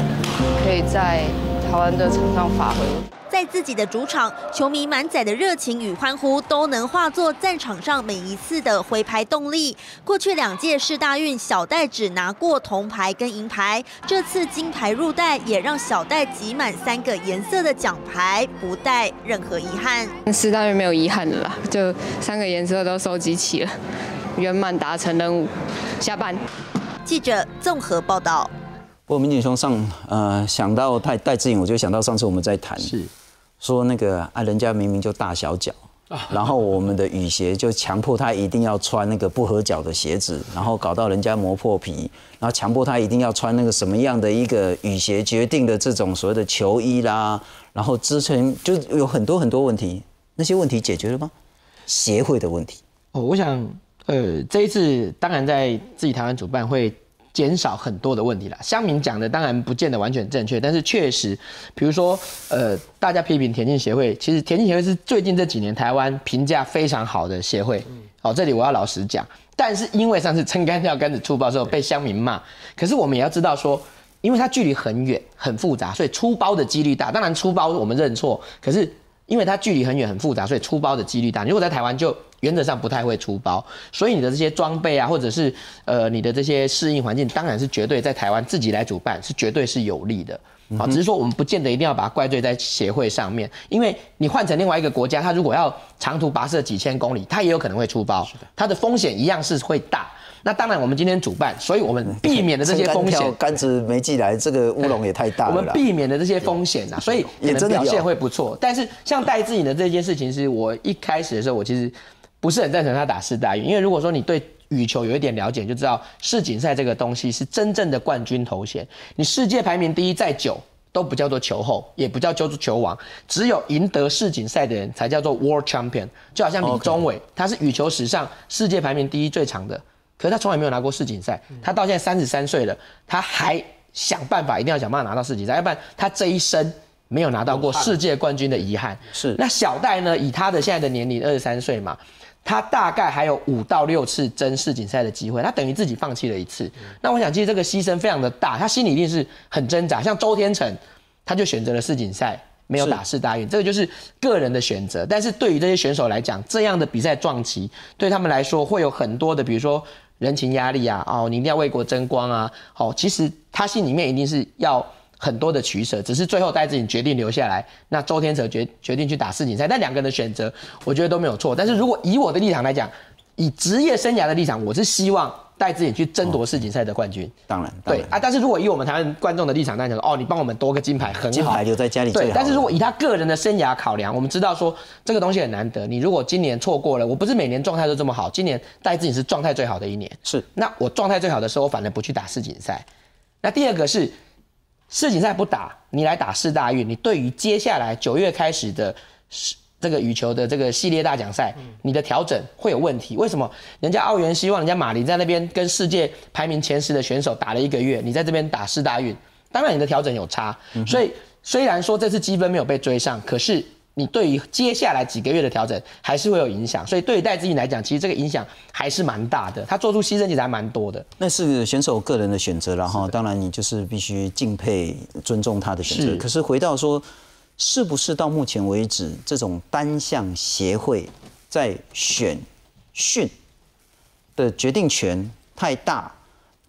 可以在台湾的场上发挥。在自己的主场，球迷满载的热情与欢呼都能化作战场上每一次的挥拍动力。过去两届世大运，小戴只拿过铜牌跟银牌，这次金牌入袋，也让小戴集满三个颜色的奖牌，不带任何遗憾。世大运没有遗憾的啦，就三个颜色都收集齐了，圆满达成任务。下班。记者综合报道。不过民警兄上呃想到戴戴志颖，我就想到上次我们在谈是。说那个啊，人家明明就大小脚，然后我们的雨鞋就强迫他一定要穿那个不合脚的鞋子，然后搞到人家磨破皮，然后强迫他一定要穿那个什么样的一个雨鞋决定的这种所谓的球衣啦，然后支撑就有很多很多问题，那些问题解决了吗？协会的问题哦，我想呃这一次当然在自己台湾主办会。减少很多的问题啦。乡民讲的当然不见得完全正确，但是确实，比如说，呃，大家批评田径协会，其实田径协会是最近这几年台湾评价非常好的协会。好，这里我要老实讲，但是因为上次撑杆跳杆子出包之后被乡民骂，可是我们也要知道说，因为它距离很远很复杂，所以出包的几率大。当然出包我们认错，可是因为它距离很远很复杂，所以出包的几率大。如果在台湾就。原则上不太会出包，所以你的这些装备啊，或者是呃你的这些适应环境，当然是绝对在台湾自己来主办是绝对是有利的。好，只是说我们不见得一定要把它怪罪在协会上面，因为你换成另外一个国家，它如果要长途跋涉几千公里，它也有可能会出包，它的风险一样是会大。那当然我们今天主办，所以我们避免了这些风险，杆子没寄来，这个乌龙也太大了。我们避免了这些风险啊，所以也真的表现会不错。但是像戴志颖的这件事情，是我一开始的时候，我其实。不是很赞成他打世大运，因为如果说你对羽球有一点了解，就知道世锦赛这个东西是真正的冠军头衔。你世界排名第一再久都不叫做球后，也不叫叫做球王，只有赢得世锦赛的人才叫做 World Champion。就好像李宗伟，他是羽球史上世界排名第一最长的，可是他从来没有拿过世锦赛。他到现在三十三岁了，他还想办法一定要想办法拿到世锦赛，要不然他这一生没有拿到过世界冠军的遗憾。是那小戴呢？以他的现在的年龄二十三岁嘛。他大概还有五到六次争世锦赛的机会，他等于自己放弃了一次。那我想，其实这个牺牲非常的大，他心里一定是很挣扎。像周天成，他就选择了世锦赛，没有打世大运，这个就是个人的选择。但是对于这些选手来讲，这样的比赛撞击，对他们来说会有很多的，比如说人情压力啊，哦，你一定要为国争光啊，哦，其实他心里面一定是要。很多的取舍，只是最后戴志颖决定留下来。那周天泽决决定去打世锦赛，那两个人的选择，我觉得都没有错。但是如果以我的立场来讲，以职业生涯的立场，我是希望戴志颖去争夺世锦赛的冠军。当然，对啊。但是如果以我们台湾观众的立场来讲，哦，你帮我们夺个金牌很好，金牌留在家里对。但是如果以他个人的生涯考量，我们知道说这个东西很难得。你如果今年错过了，我不是每年状态都这么好，今年戴志颖是状态最好的一年。是。那我状态最好的时候，我反而不去打世锦赛。那第二个是。世锦赛不打，你来打四大运，你对于接下来九月开始的世这个羽球的这个系列大奖赛，你的调整会有问题。为什么？人家澳元希望人家马林在那边跟世界排名前十的选手打了一个月，你在这边打世大运，当然你的调整有差。所以虽然说这次积分没有被追上，可是。你对于接下来几个月的调整还是会有影响，所以对于戴资颖来讲，其实这个影响还是蛮大的。他做出牺牲其实还蛮多的。那是选手个人的选择，然后当然你就是必须敬佩、尊重他的选择。可是回到说，是不是到目前为止，这种单项协会在选训的决定权太大，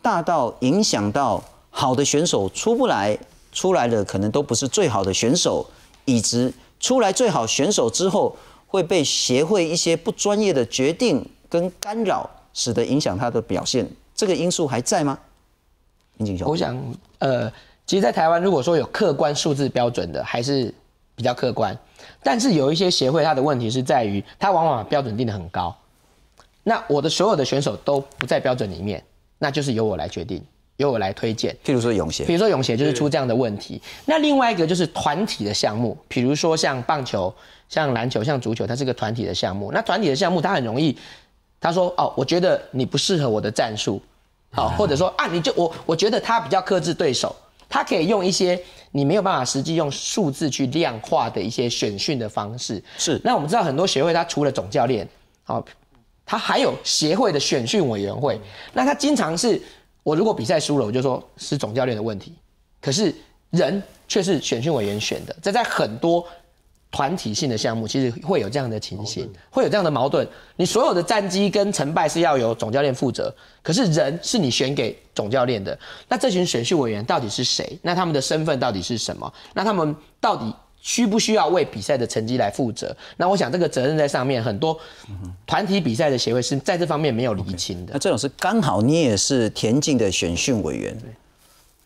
大到影响到好的选手出不来，出来的可能都不是最好的选手，以及。出来最好选手之后会被协会一些不专业的决定跟干扰，使得影响他的表现，这个因素还在吗？林景雄，我想，呃，其实，在台湾如果说有客观数字标准的，还是比较客观，但是有一些协会，它的问题是在于，它往往标准定的很高，那我的所有的选手都不在标准里面，那就是由我来决定。由我来推荐，譬如说泳协，比如说泳协就是出这样的问题。那另外一个就是团体的项目，比如说像棒球、像篮球、像足球，它是个团体的项目。那团体的项目，它很容易，他说哦，我觉得你不适合我的战术，好，或者说啊，你就我我觉得他比较克制对手，他可以用一些你没有办法实际用数字去量化的一些选训的方式。是。那我们知道很多协会，它除了总教练，好，他还有协会的选训委员会，那他经常是。我如果比赛输了，我就说是总教练的问题。可是人却是选训委员选的，这在很多团体性的项目，其实会有这样的情形，会有这样的矛盾。你所有的战绩跟成败是要由总教练负责，可是人是你选给总教练的。那这群选训委员到底是谁？那他们的身份到底是什么？那他们到底需不需要为比赛的成绩来负责？那我想这个责任在上面，很多团体比赛的协会是在这方面没有厘清的。那这种是刚好你也是田径的选训委员。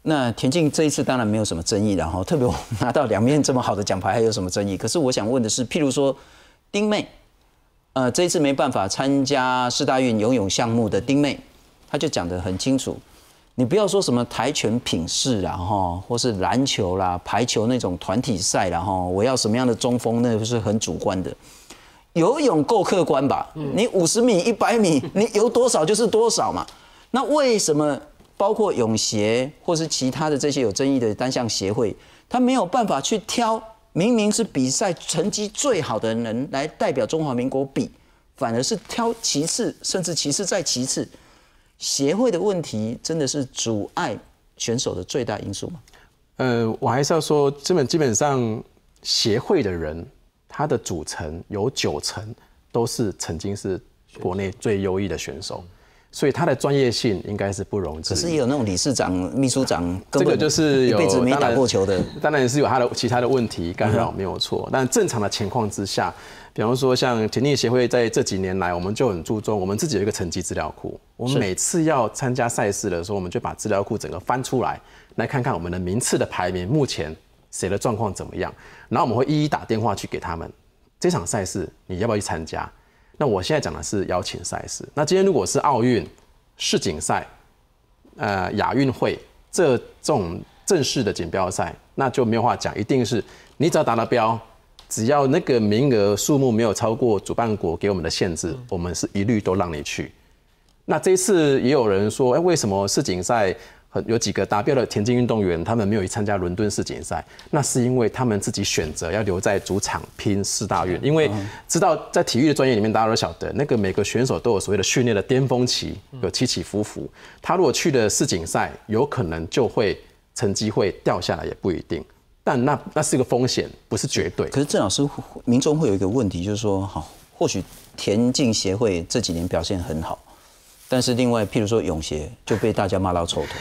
那田径这一次当然没有什么争议，然后特别我拿到两面这么好的奖牌，还有什么争议？可是我想问的是，譬如说丁妹，呃，这一次没办法参加四大运游泳项目的丁妹，她就讲得很清楚，你不要说什么跆拳品试啦，哈，或是篮球啦、排球那种团体赛，然后我要什么样的中锋，那是很主观的。游泳够客观吧？你五十米、一百米，你游多少就是多少嘛。那为什么？包括泳协或是其他的这些有争议的单项协会，他没有办法去挑明明是比赛成绩最好的人来代表中华民国比，反而是挑其次，甚至其次再其次。协会的问题真的是阻碍选手的最大因素吗？呃，我还是要说，基本基本上协会的人，他的组成有九成都是曾经是国内最优异的选手。所以他的专业性应该是不容置疑。可是也有那种理事长、秘书长，这个就是一辈子没打过球的，当然也是有他的其他的问题干扰，没有错。但正常的情况之下，比方说像田径协会在这几年来，我们就很注重我们自己有一个成绩资料库。我们每次要参加赛事的时候，我们就把资料库整个翻出来，来看看我们的名次的排名，目前谁的状况怎么样。然后我们会一一打电话去给他们，这场赛事你要不要去参加？那我现在讲的是邀请赛事。那今天如果是奥运、世锦赛、呃亚运会这种正式的锦标赛，那就没有话讲，一定是你只要达了标，只要那个名额数目没有超过主办国给我们的限制，我们是一律都让你去。那这一次也有人说，哎，为什么世锦赛？有几个达标的田径运动员，他们没有去参加伦敦世锦赛，那是因为他们自己选择要留在主场拼四大运。因为知道在体育的专业里面，大家都晓得，那个每个选手都有所谓的训练的巅峰期，有起起伏伏。他如果去了世锦赛，有可能就会成绩会掉下来，也不一定。但那那是一个风险，不是绝对。可是郑老师，民众会有一个问题，就是说，好，或许田径协会这几年表现很好。但是另外，譬如说泳协就被大家骂到臭头。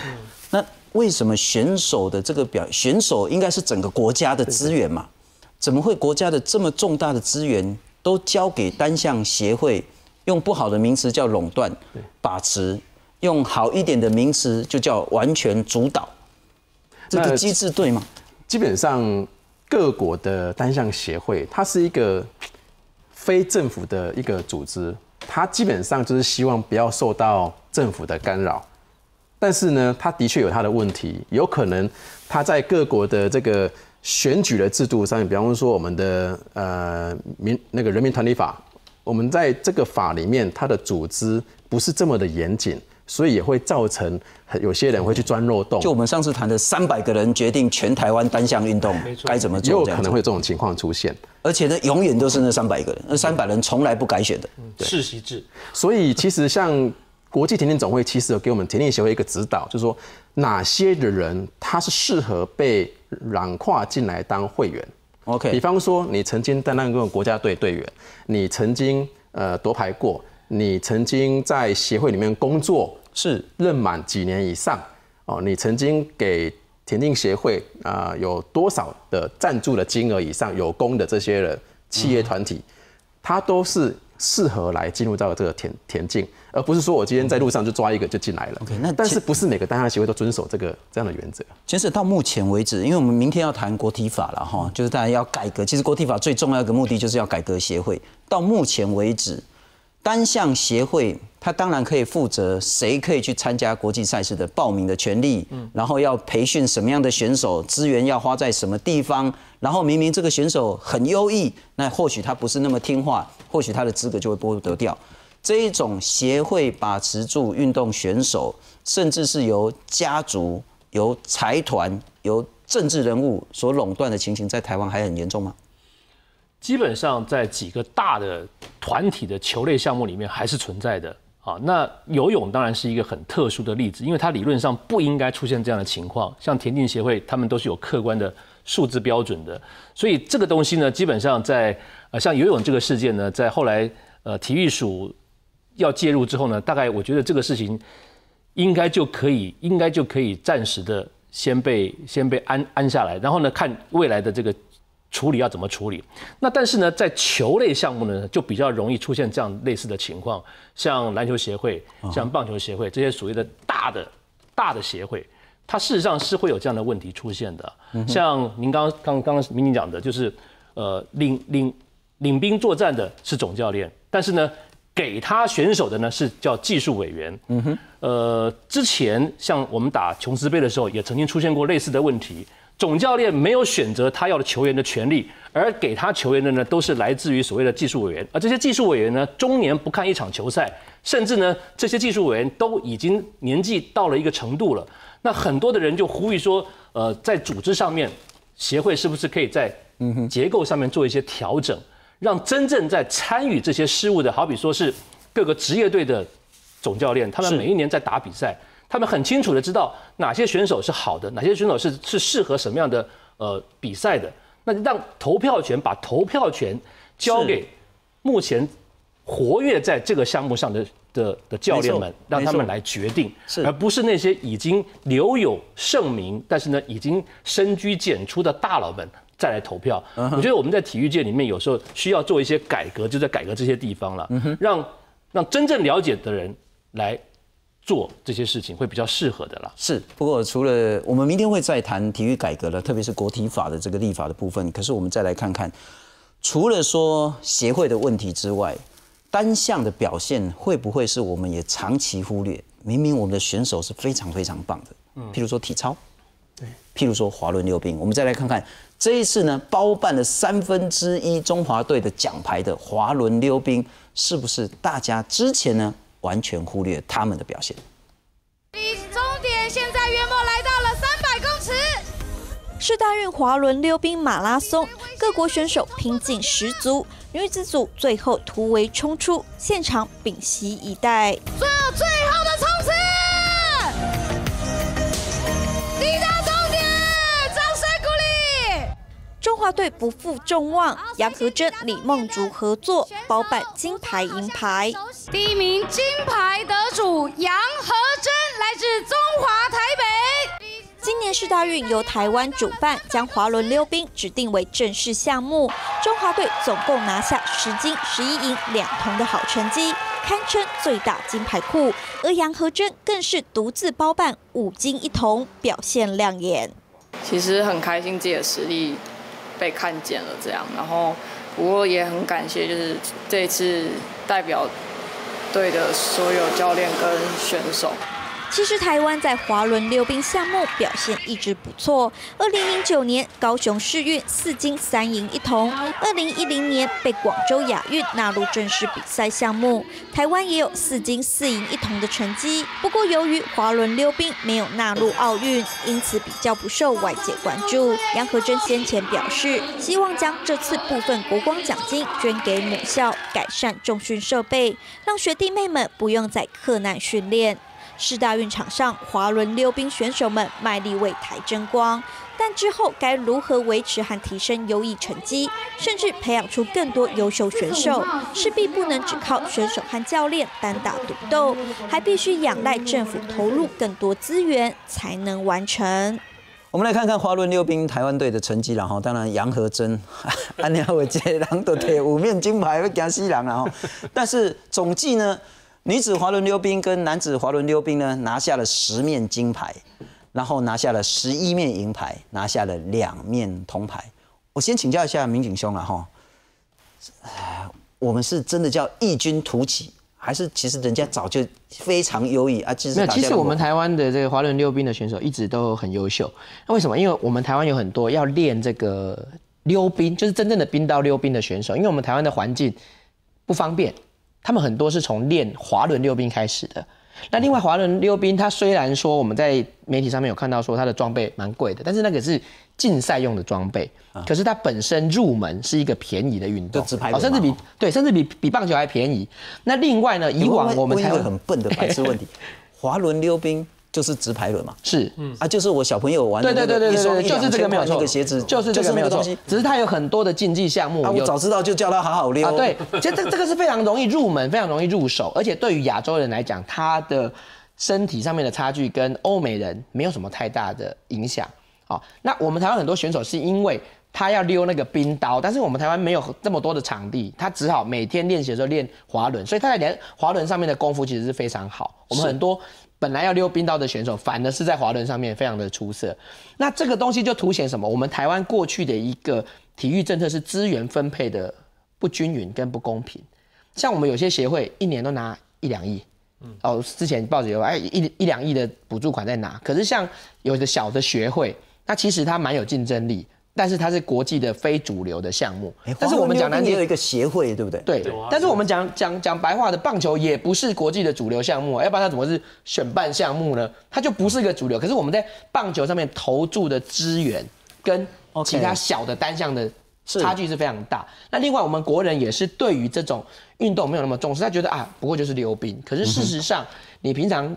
那为什么选手的这个表选手应该是整个国家的资源嘛？怎么会国家的这么重大的资源都交给单项协会？用不好的名词叫垄断、把持；用好一点的名词就叫完全主导。这个机制对吗？基本上各国的单项协会，它是一个非政府的一个组织。他基本上就是希望不要受到政府的干扰，但是呢，他的确有他的问题，有可能他在各国的这个选举的制度上，比方说我们的呃民那个人民团体法，我们在这个法里面，它的组织不是这么的严谨。所以也会造成有些人会去钻漏洞。就我们上次谈的三百个人决定全台湾单项运动该怎么做，有可能会这种情况出现。而且呢，永远都是那三百个人，那三百人从来不改选的世袭制。所以其实像国际田径总会，其实有给我们田径协会一个指导，就是说哪些的人他是适合被揽跨进来当会员。OK，比方说你曾经担任过国家队队员，你曾经呃夺牌过，你曾经在协会里面工作。是任满几年以上哦？你曾经给田径协会啊有多少的赞助的金额以上有功的这些人企业团体，他都是适合来进入到这个田田径，而不是说我今天在路上就抓一个就进来了。OK，那但是不是每个单项协会都遵守这个这样的原则？其实到目前为止，因为我们明天要谈国体法了哈，就是大家要改革。其实国体法最重要的目的就是要改革协会。到目前为止。单项协会，他当然可以负责谁可以去参加国际赛事的报名的权利，然后要培训什么样的选手，资源要花在什么地方，然后明明这个选手很优异，那或许他不是那么听话，或许他的资格就会剥夺掉。这一种协会把持住运动选手，甚至是由家族、由财团、由政治人物所垄断的情形，在台湾还很严重吗？基本上在几个大的团体的球类项目里面还是存在的，啊，那游泳当然是一个很特殊的例子，因为它理论上不应该出现这样的情况。像田径协会，他们都是有客观的数字标准的，所以这个东西呢，基本上在呃像游泳这个事件呢，在后来呃体育署要介入之后呢，大概我觉得这个事情应该就可以，应该就可以暂时的先被先被安安下来，然后呢，看未来的这个处理要怎么处理。那但是呢，在球类项目呢，就比较容易出现这样类似的情况，像篮球协会、像棒球协会这些所谓的大的大的协会，它事实上是会有这样的问题出现的。像您刚刚刚刚民警讲的，就是呃领领领兵作战的是总教练，但是呢。给他选手的呢是叫技术委员。嗯哼，呃，之前像我们打琼斯杯的时候，也曾经出现过类似的问题。总教练没有选择他要的球员的权利，而给他球员的呢，都是来自于所谓的技术委员。而这些技术委员呢，中年不看一场球赛，甚至呢，这些技术委员都已经年纪到了一个程度了。那很多的人就呼吁说，呃，在组织上面，协会是不是可以在结构上面做一些调整？让真正在参与这些事务的，好比说是各个职业队的总教练，他们每一年在打比赛，他们很清楚的知道哪些选手是好的，哪些选手是是适合什么样的呃比赛的。那让投票权把投票权交给目前活跃在这个项目上的的的教练们，让他们来决定，而不是那些已经留有盛名，但是呢已经深居简出的大佬们。再来投票，我觉得我们在体育界里面有时候需要做一些改革，就在改革这些地方了，让让真正了解的人来做这些事情，会比较适合的啦。是，不过除了我们明天会再谈体育改革了，特别是国体法的这个立法的部分。可是我们再来看看，除了说协会的问题之外，单项的表现会不会是我们也长期忽略？明明我们的选手是非常非常棒的，嗯，譬如说体操，对，譬如说滑轮溜冰，我们再来看看。这一次呢，包办了三分之一中华队的奖牌的滑轮溜冰，是不是大家之前呢完全忽略他们的表现？离终点现在约莫来到了三百公尺。是大运滑轮溜冰马拉松，各国选手拼劲十足，女子组最后突围冲出，现场屏息以待。最后，最后的中华队不负众望，杨和珍、李梦竹合作包办金牌银牌。第一名金牌得主杨和珍来自中华台北。今年世大运由台湾主办，将滑轮溜冰指定为正式项目。中华队总共拿下十金、十一银两铜的好成绩，堪称最大金牌库。而杨和珍更是独自包办五金一铜，表现亮眼。其实很开心自己的实力。被看见了，这样，然后不过也很感谢，就是这次代表队的所有教练跟选手。其实台湾在滑轮溜冰项目表现一直不错。二零零九年高雄市运四金三银一铜，二零一零年被广州亚运纳入正式比赛项目，台湾也有四金四银一铜的成绩。不过由于滑轮溜冰没有纳入奥运，因此比较不受外界关注。杨和珍先前表示，希望将这次部分国光奖金捐给母校，改善重训设备，让学弟妹们不用再克难训练。世大运场上，滑轮溜冰选手们卖力为台争光，但之后该如何维持和提升优异成绩，甚至培养出更多优秀选手，势必不能只靠选手和教练单打独斗，还必须仰赖政府投入更多资源才能完成。我们来看看滑轮溜冰台湾队的成绩，然后当然杨和珍、安尼伟杰人都得五面金牌，会惊死人然后，但是总计呢？女子滑轮溜冰跟男子滑轮溜冰呢，拿下了十面金牌，然后拿下了十一面银牌，拿下了两面铜牌。我先请教一下民警兄啊，哈，我们是真的叫异军突起，还是其实人家早就非常优异啊？其实其实我们台湾的这个滑轮溜冰的选手一直都很优秀。那为什么？因为我们台湾有很多要练这个溜冰，就是真正的冰刀溜冰的选手，因为我们台湾的环境不方便。他们很多是从练滑轮溜冰开始的，那另外滑轮溜冰，它虽然说我们在媒体上面有看到说它的装备蛮贵的，但是那个是竞赛用的装备，可是它本身入门是一个便宜的运动，甚至比对，甚至比比棒球还便宜。那另外呢，以往我们才会很笨的白痴问题，滑轮溜冰。就是直排轮嘛，是，嗯啊，就是我小朋友玩的对对对对对，就是这个没有错，那个鞋子就是这个没有错，只是它有很多的竞技项目。啊，我早知道就叫他好好溜。啊，对，其实这这个是非常容易入门，非常容易入手，而且对于亚洲人来讲，他的身体上面的差距跟欧美人没有什么太大的影响。好，那我们台湾很多选手是因为他要溜那个冰刀，但是我们台湾没有这么多的场地，他只好每天练习的时候练滑轮，所以他在连滑轮上面的功夫其实是非常好。我们很多。本来要溜冰刀的选手，反而是在滑轮上面非常的出色。那这个东西就凸显什么？我们台湾过去的一个体育政策是资源分配的不均匀跟不公平。像我们有些协会一年都拿一两亿，嗯哦，之前报纸有哎一一两亿的补助款在拿。可是像有的小的学会，那其实它蛮有竞争力。但是它是国际的非主流的项目，但是我们讲南也有一个协会，对不对？对。但是我们讲讲讲白话的棒球也不是国际的主流项目，要不然它怎么是选办项目呢？它就不是一个主流。可是我们在棒球上面投注的资源跟其他小的单项的差距是非常大。那另外我们国人也是对于这种运动没有那么重视，他觉得啊不过就是溜冰。可是事实上你平常。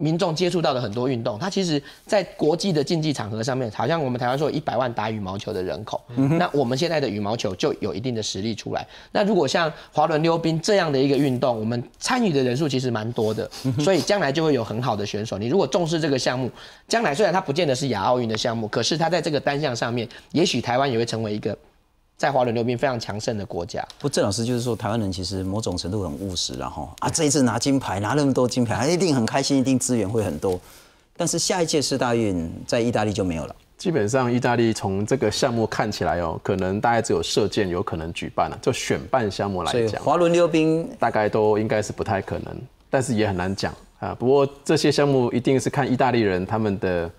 民众接触到的很多运动，它其实，在国际的竞技场合上面，好像我们台湾说有一百万打羽毛球的人口，那我们现在的羽毛球就有一定的实力出来。那如果像滑轮溜冰这样的一个运动，我们参与的人数其实蛮多的，所以将来就会有很好的选手。你如果重视这个项目，将来虽然它不见得是亚奥运的项目，可是它在这个单项上面，也许台湾也会成为一个。在滑轮溜冰非常强盛的国家，不，郑老师就是说，台湾人其实某种程度很务实，然后啊，这一次拿金牌，拿那么多金牌，他一定很开心，一定资源会很多。但是下一届世大运在意大利就没有了。基本上，意大利从这个项目看起来哦，可能大概只有射箭有可能举办了，就选办项目来讲，滑轮溜冰大概都应该是不太可能，但是也很难讲啊。不过这些项目一定是看意大利人他们的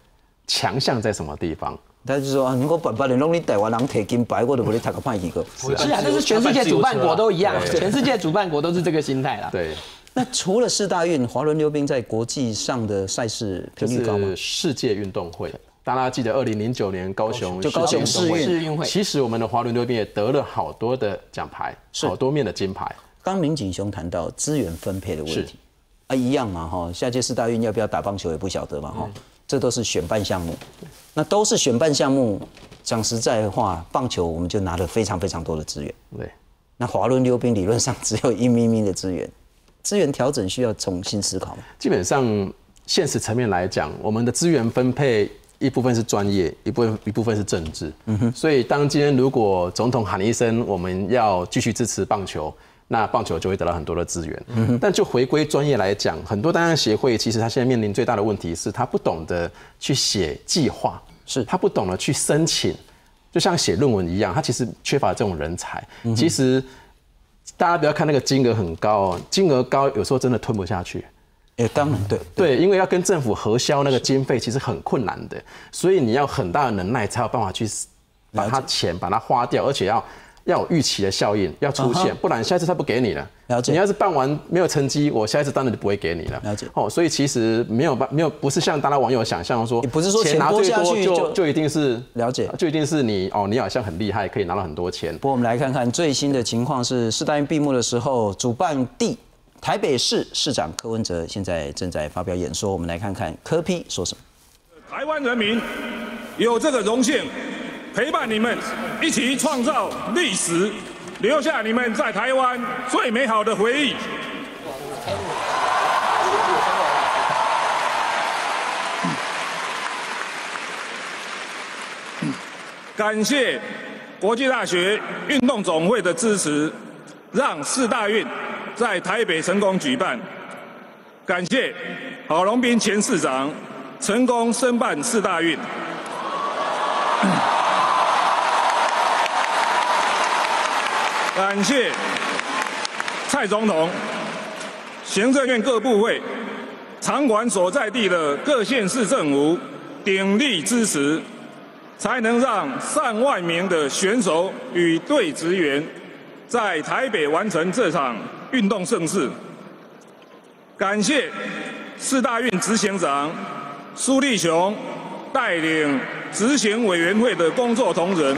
强项在什么地方。他就说啊，如果把把你弄你台湾人铁金牌，我都不会他个派一个。是啊，这是全世界主办国都一样，全世界主办国都是这个心态啦。对。那除了四大运，滑轮溜冰在国际上的赛事频率高吗？世界运动会，大家记得二零零九年高雄就高雄世运会，其实我们的滑轮溜冰也得了好多的奖牌，好多面的金牌。刚明景兄谈到资源分配的问题，啊，一样嘛哈，下届四大运要不要打棒球也不晓得嘛哈。这都是选办项目，那都是选办项目。讲实在话，棒球我们就拿了非常非常多的资源。对，那滑轮溜冰理论上只有一咪咪的资源，资源调整需要重新思考吗？基本上，现实层面来讲，我们的资源分配一部分是专业，一部分一部分是政治。嗯哼，所以当今天如果总统喊一声我们要继续支持棒球。那棒球就会得到很多的资源，但就回归专业来讲，很多单项协会其实他现在面临最大的问题是他不懂得去写计划，是他不懂得去申请，就像写论文一样，他其实缺乏这种人才。其实大家不要看那个金额很高，金额高有时候真的吞不下去。哎，当然对对，因为要跟政府核销那个经费其实很困难的，所以你要很大的能耐才有办法去把它钱把它花掉，而且要。要有预期的效应要出现，不然下一次他不给你了。了解。你要是办完没有成绩，我下一次当然就不会给你了。了解。哦，所以其实没有办没有不是像大家网友想象说，不是说钱拿最多就就一定是了解，就一定是你哦，你好像很厉害，可以拿到很多钱。不过我们来看看最新的情况是，世大运闭幕的时候，主办地台北市市长柯文哲现在正在发表演说，我们来看看柯批说什么。台湾人民有这个荣幸陪伴你们一起创造历史。留下你们在台湾最美好的回忆。感谢国际大学运动总会的支持，让四大运在台北成功举办。感谢郝龙斌前市长成功申办四大运。感谢蔡总统、行政院各部会、场馆所在地的各县市政府鼎力支持，才能让上万名的选手与队职员在台北完成这场运动盛事。感谢四大运执行长苏立雄带领执行委员会的工作同仁。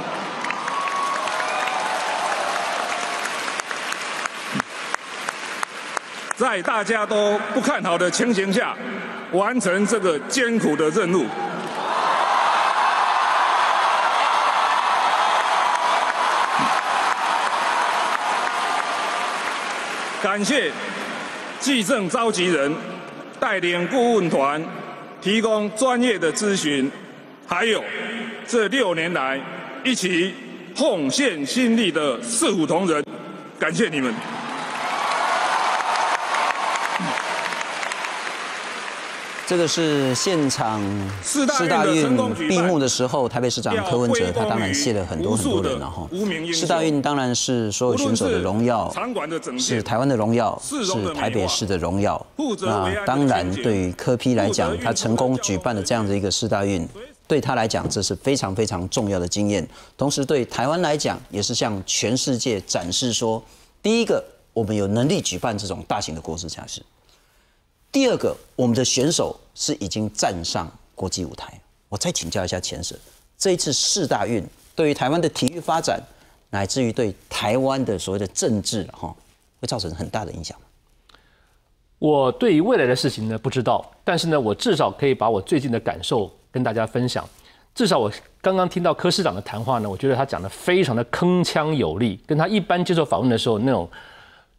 在大家都不看好的情形下，完成这个艰苦的任务。感谢纪政召集人带领顾问团提供专业的咨询，还有这六年来一起奉献心力的四虎同仁，感谢你们。这个是现场四大运闭幕的时候，台北市长柯文哲他当然谢了很多很多人了哈。四大运当然是所有选手的荣耀，是台湾的荣耀，是台北市的荣耀。那当然对于柯批来讲，他成功举办了这样的一个四大运，对他来讲这是非常非常重要的经验。同时对台湾来讲，也是向全世界展示说，第一个我们有能力举办这种大型的国际赛事。第二个，我们的选手是已经站上国际舞台。我再请教一下钱婶，这一次四大运对于台湾的体育发展，乃至于对台湾的所谓的政治，哈，会造成很大的影响吗？我对于未来的事情呢不知道，但是呢，我至少可以把我最近的感受跟大家分享。至少我刚刚听到柯市长的谈话呢，我觉得他讲的非常的铿锵有力，跟他一般接受访问的时候那种。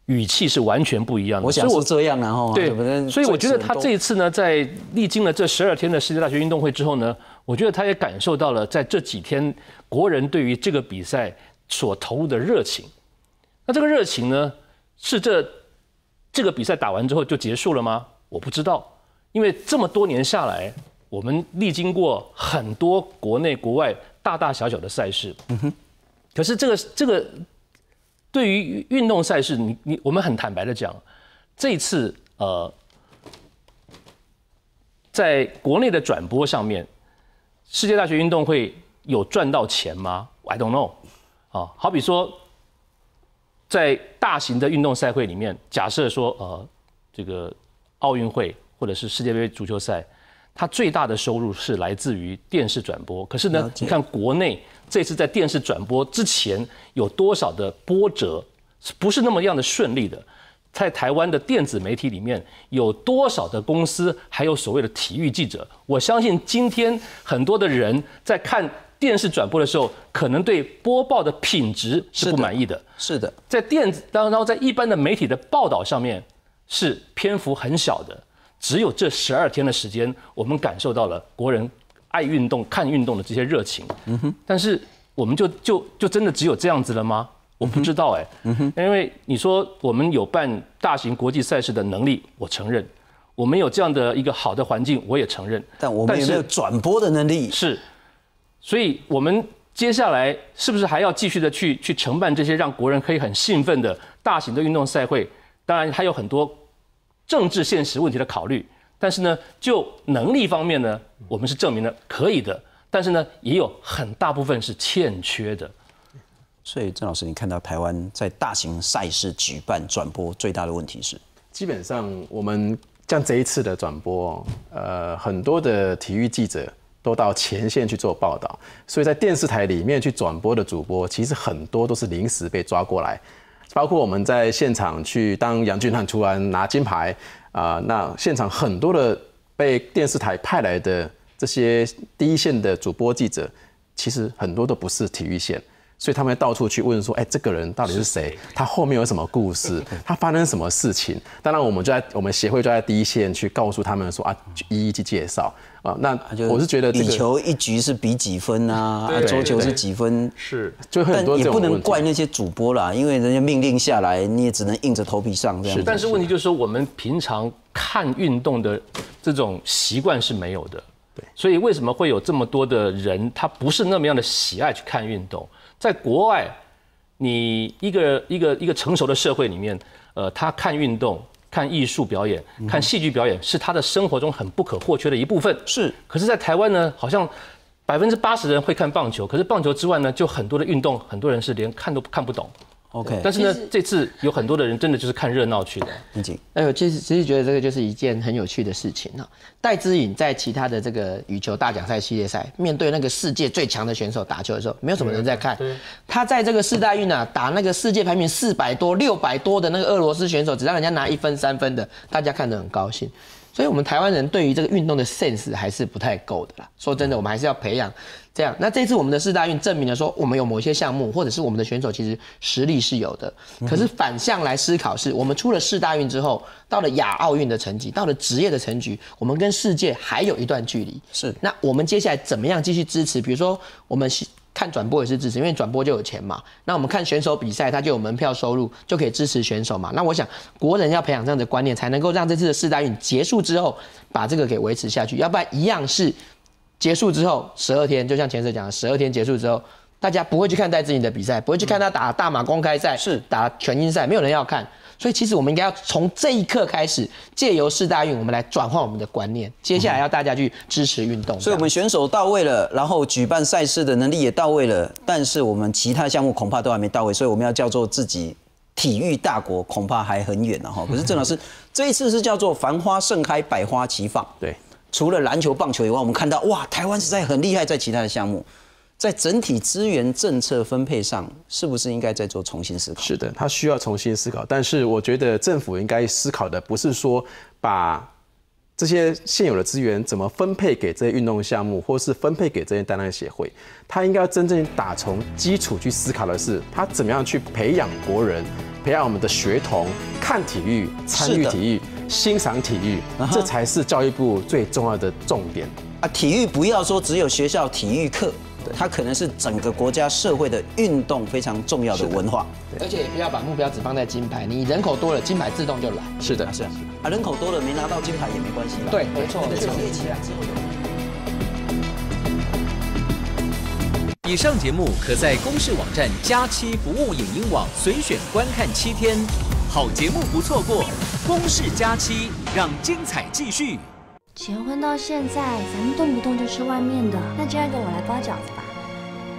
语气是完全不一样的。我想是这样，然后对，所以我觉得他这一次呢，在历经了这十二天的世界大学运动会之后呢，我觉得他也感受到了在这几天国人对于这个比赛所投入的热情。那这个热情呢，是这这个比赛打完之后就结束了吗？我不知道，因为这么多年下来，我们历经过很多国内国外大大小小的赛事。嗯哼，可是这个这个。对于运动赛事，你你我们很坦白的讲，这次呃，在国内的转播上面，世界大学运动会有赚到钱吗？I don't know。啊，好比说，在大型的运动赛会里面，假设说呃，这个奥运会或者是世界杯足球赛，它最大的收入是来自于电视转播。可是呢，你看国内。这次在电视转播之前有多少的波折，不是那么样的顺利的？在台湾的电子媒体里面有多少的公司，还有所谓的体育记者？我相信今天很多的人在看电视转播的时候，可能对播报的品质是不满意的。是的，在电子，然后在一般的媒体的报道上面是篇幅很小的。只有这十二天的时间，我们感受到了国人。爱运动、看运动的这些热情，嗯哼，但是我们就就就真的只有这样子了吗？我不知道哎，嗯哼，因为你说我们有办大型国际赛事的能力，我承认，我们有这样的一个好的环境，我也承认，但我们有没有转播的能力？是，所以我们接下来是不是还要继续的去去承办这些让国人可以很兴奋的大型的运动赛会？当然还有很多政治现实问题的考虑。但是呢，就能力方面呢，我们是证明了可以的。但是呢，也有很大部分是欠缺的。所以郑老师，你看到台湾在大型赛事举办转播最大的问题是，基本上我们像这一次的转播，呃，很多的体育记者都到前线去做报道，所以在电视台里面去转播的主播，其实很多都是临时被抓过来，包括我们在现场去当杨俊汉突然拿金牌。啊，那现场很多的被电视台派来的这些第一线的主播记者，其实很多都不是体育线，所以他们到处去问说，哎，这个人到底是谁？他后面有什么故事？他发生什么事情？当然，我们就在我们协会就在第一线去告诉他们说啊，一一去介绍啊。那我是觉得，羽球一局是比几分啊？桌球是几分？是，就很多也不能怪那些主播啦，因为人家命令下来，你也只能硬着头皮上这样。但是问题就是说，我们平常看运动的这种习惯是没有的。对，所以为什么会有这么多的人，他不是那么样的喜爱去看运动？在国外，你一个一个一个成熟的社会里面，呃，他看运动、看艺术表演、看戏剧表演，是他的生活中很不可或缺的一部分。是。可是，在台湾呢，好像百分之八十的人会看棒球，可是棒球之外呢，就很多的运动，很多人是连看都看不懂。OK，但是呢，这次有很多的人真的就是看热闹去的。林景，哎呦，其实其实觉得这个就是一件很有趣的事情啊。戴资颖在其他的这个羽球大奖赛系列赛，面对那个世界最强的选手打球的时候，没有什么人在看。他在这个世大运啊，打那个世界排名四百多、六百多的那个俄罗斯选手，只让人家拿一分、三分的，大家看得很高兴。所以，我们台湾人对于这个运动的 sense 还是不太够的啦。说真的，我们还是要培养这样。那这次我们的四大运证明了说，我们有某些项目，或者是我们的选手其实实力是有的。可是反向来思考，是我们出了四大运之后，到了亚奥运的成绩，到了职业的成绩，我们跟世界还有一段距离。是。那我们接下来怎么样继续支持？比如说，我们看转播也是支持，因为转播就有钱嘛。那我们看选手比赛，他就有门票收入，就可以支持选手嘛。那我想，国人要培养这样的观念，才能够让这次的四大运结束之后，把这个给维持下去。要不然，一样是结束之后十二天，就像前者讲的，十二天结束之后，大家不会去看戴资颖的比赛，不会去看他打大马公开赛，是打全英赛，没有人要看。所以，其实我们应该要从这一刻开始，借由四大运，我们来转换我们的观念。接下来要大家去支持运动。所以，我们选手到位了，然后举办赛事的能力也到位了，但是我们其他项目恐怕都还没到位。所以，我们要叫做自己体育大国，恐怕还很远呢哈。可是，郑老师这一次是叫做繁花盛开，百花齐放。对，除了篮球、棒球以外，我们看到哇，台湾实在很厉害，在其他的项目。在整体资源政策分配上，是不是应该再做重新思考？是的，他需要重新思考。但是我觉得政府应该思考的不是说把这些现有的资源怎么分配给这些运动项目，或是分配给这些单单协会，他应该要真正打从基础去思考的是，他怎么样去培养国人，培养我们的学童看体育、参与体育、欣赏体育，这才是教育部最重要的重点啊！体育不要说只有学校体育课。它可能是整个国家社会的运动非常重要的文化，而且也不要把目标只放在金牌，你人口多了，金牌自动就来。是的，是啊，啊，人口多了没拿到金牌也没关系对，没错，没错起来之后。以上节目可在公视网站加七服务影音网随选观看七天，好节目不错过，公视加七让精彩继续。结婚到现在，咱们动不动就吃外面的，那今儿个我来包饺子吧。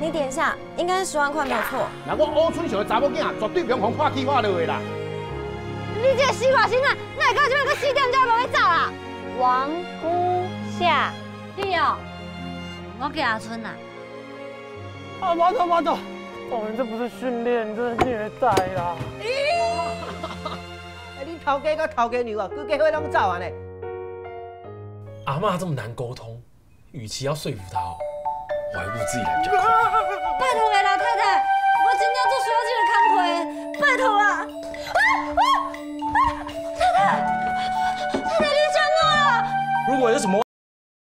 你点一下，应该是十万块没有错。那我欧春秀的查某囝绝对不用看起化落的啦。你这个西瓜心啊，那你到这边个四点钟不会走啦？王姑夏，弟哦，我给阿春呐。啊，马总马总，我们这不是训练，这是虐待啦。哎，你头家跟头家牛啊，规家伙拢走啊呢？阿妈这么难沟通，与其要说服她哦，我还不如自己来比较快。拜托哎，老太太，我今天做需要记得看腿，拜托啦！太太，太太，你讲我了。如果有什么？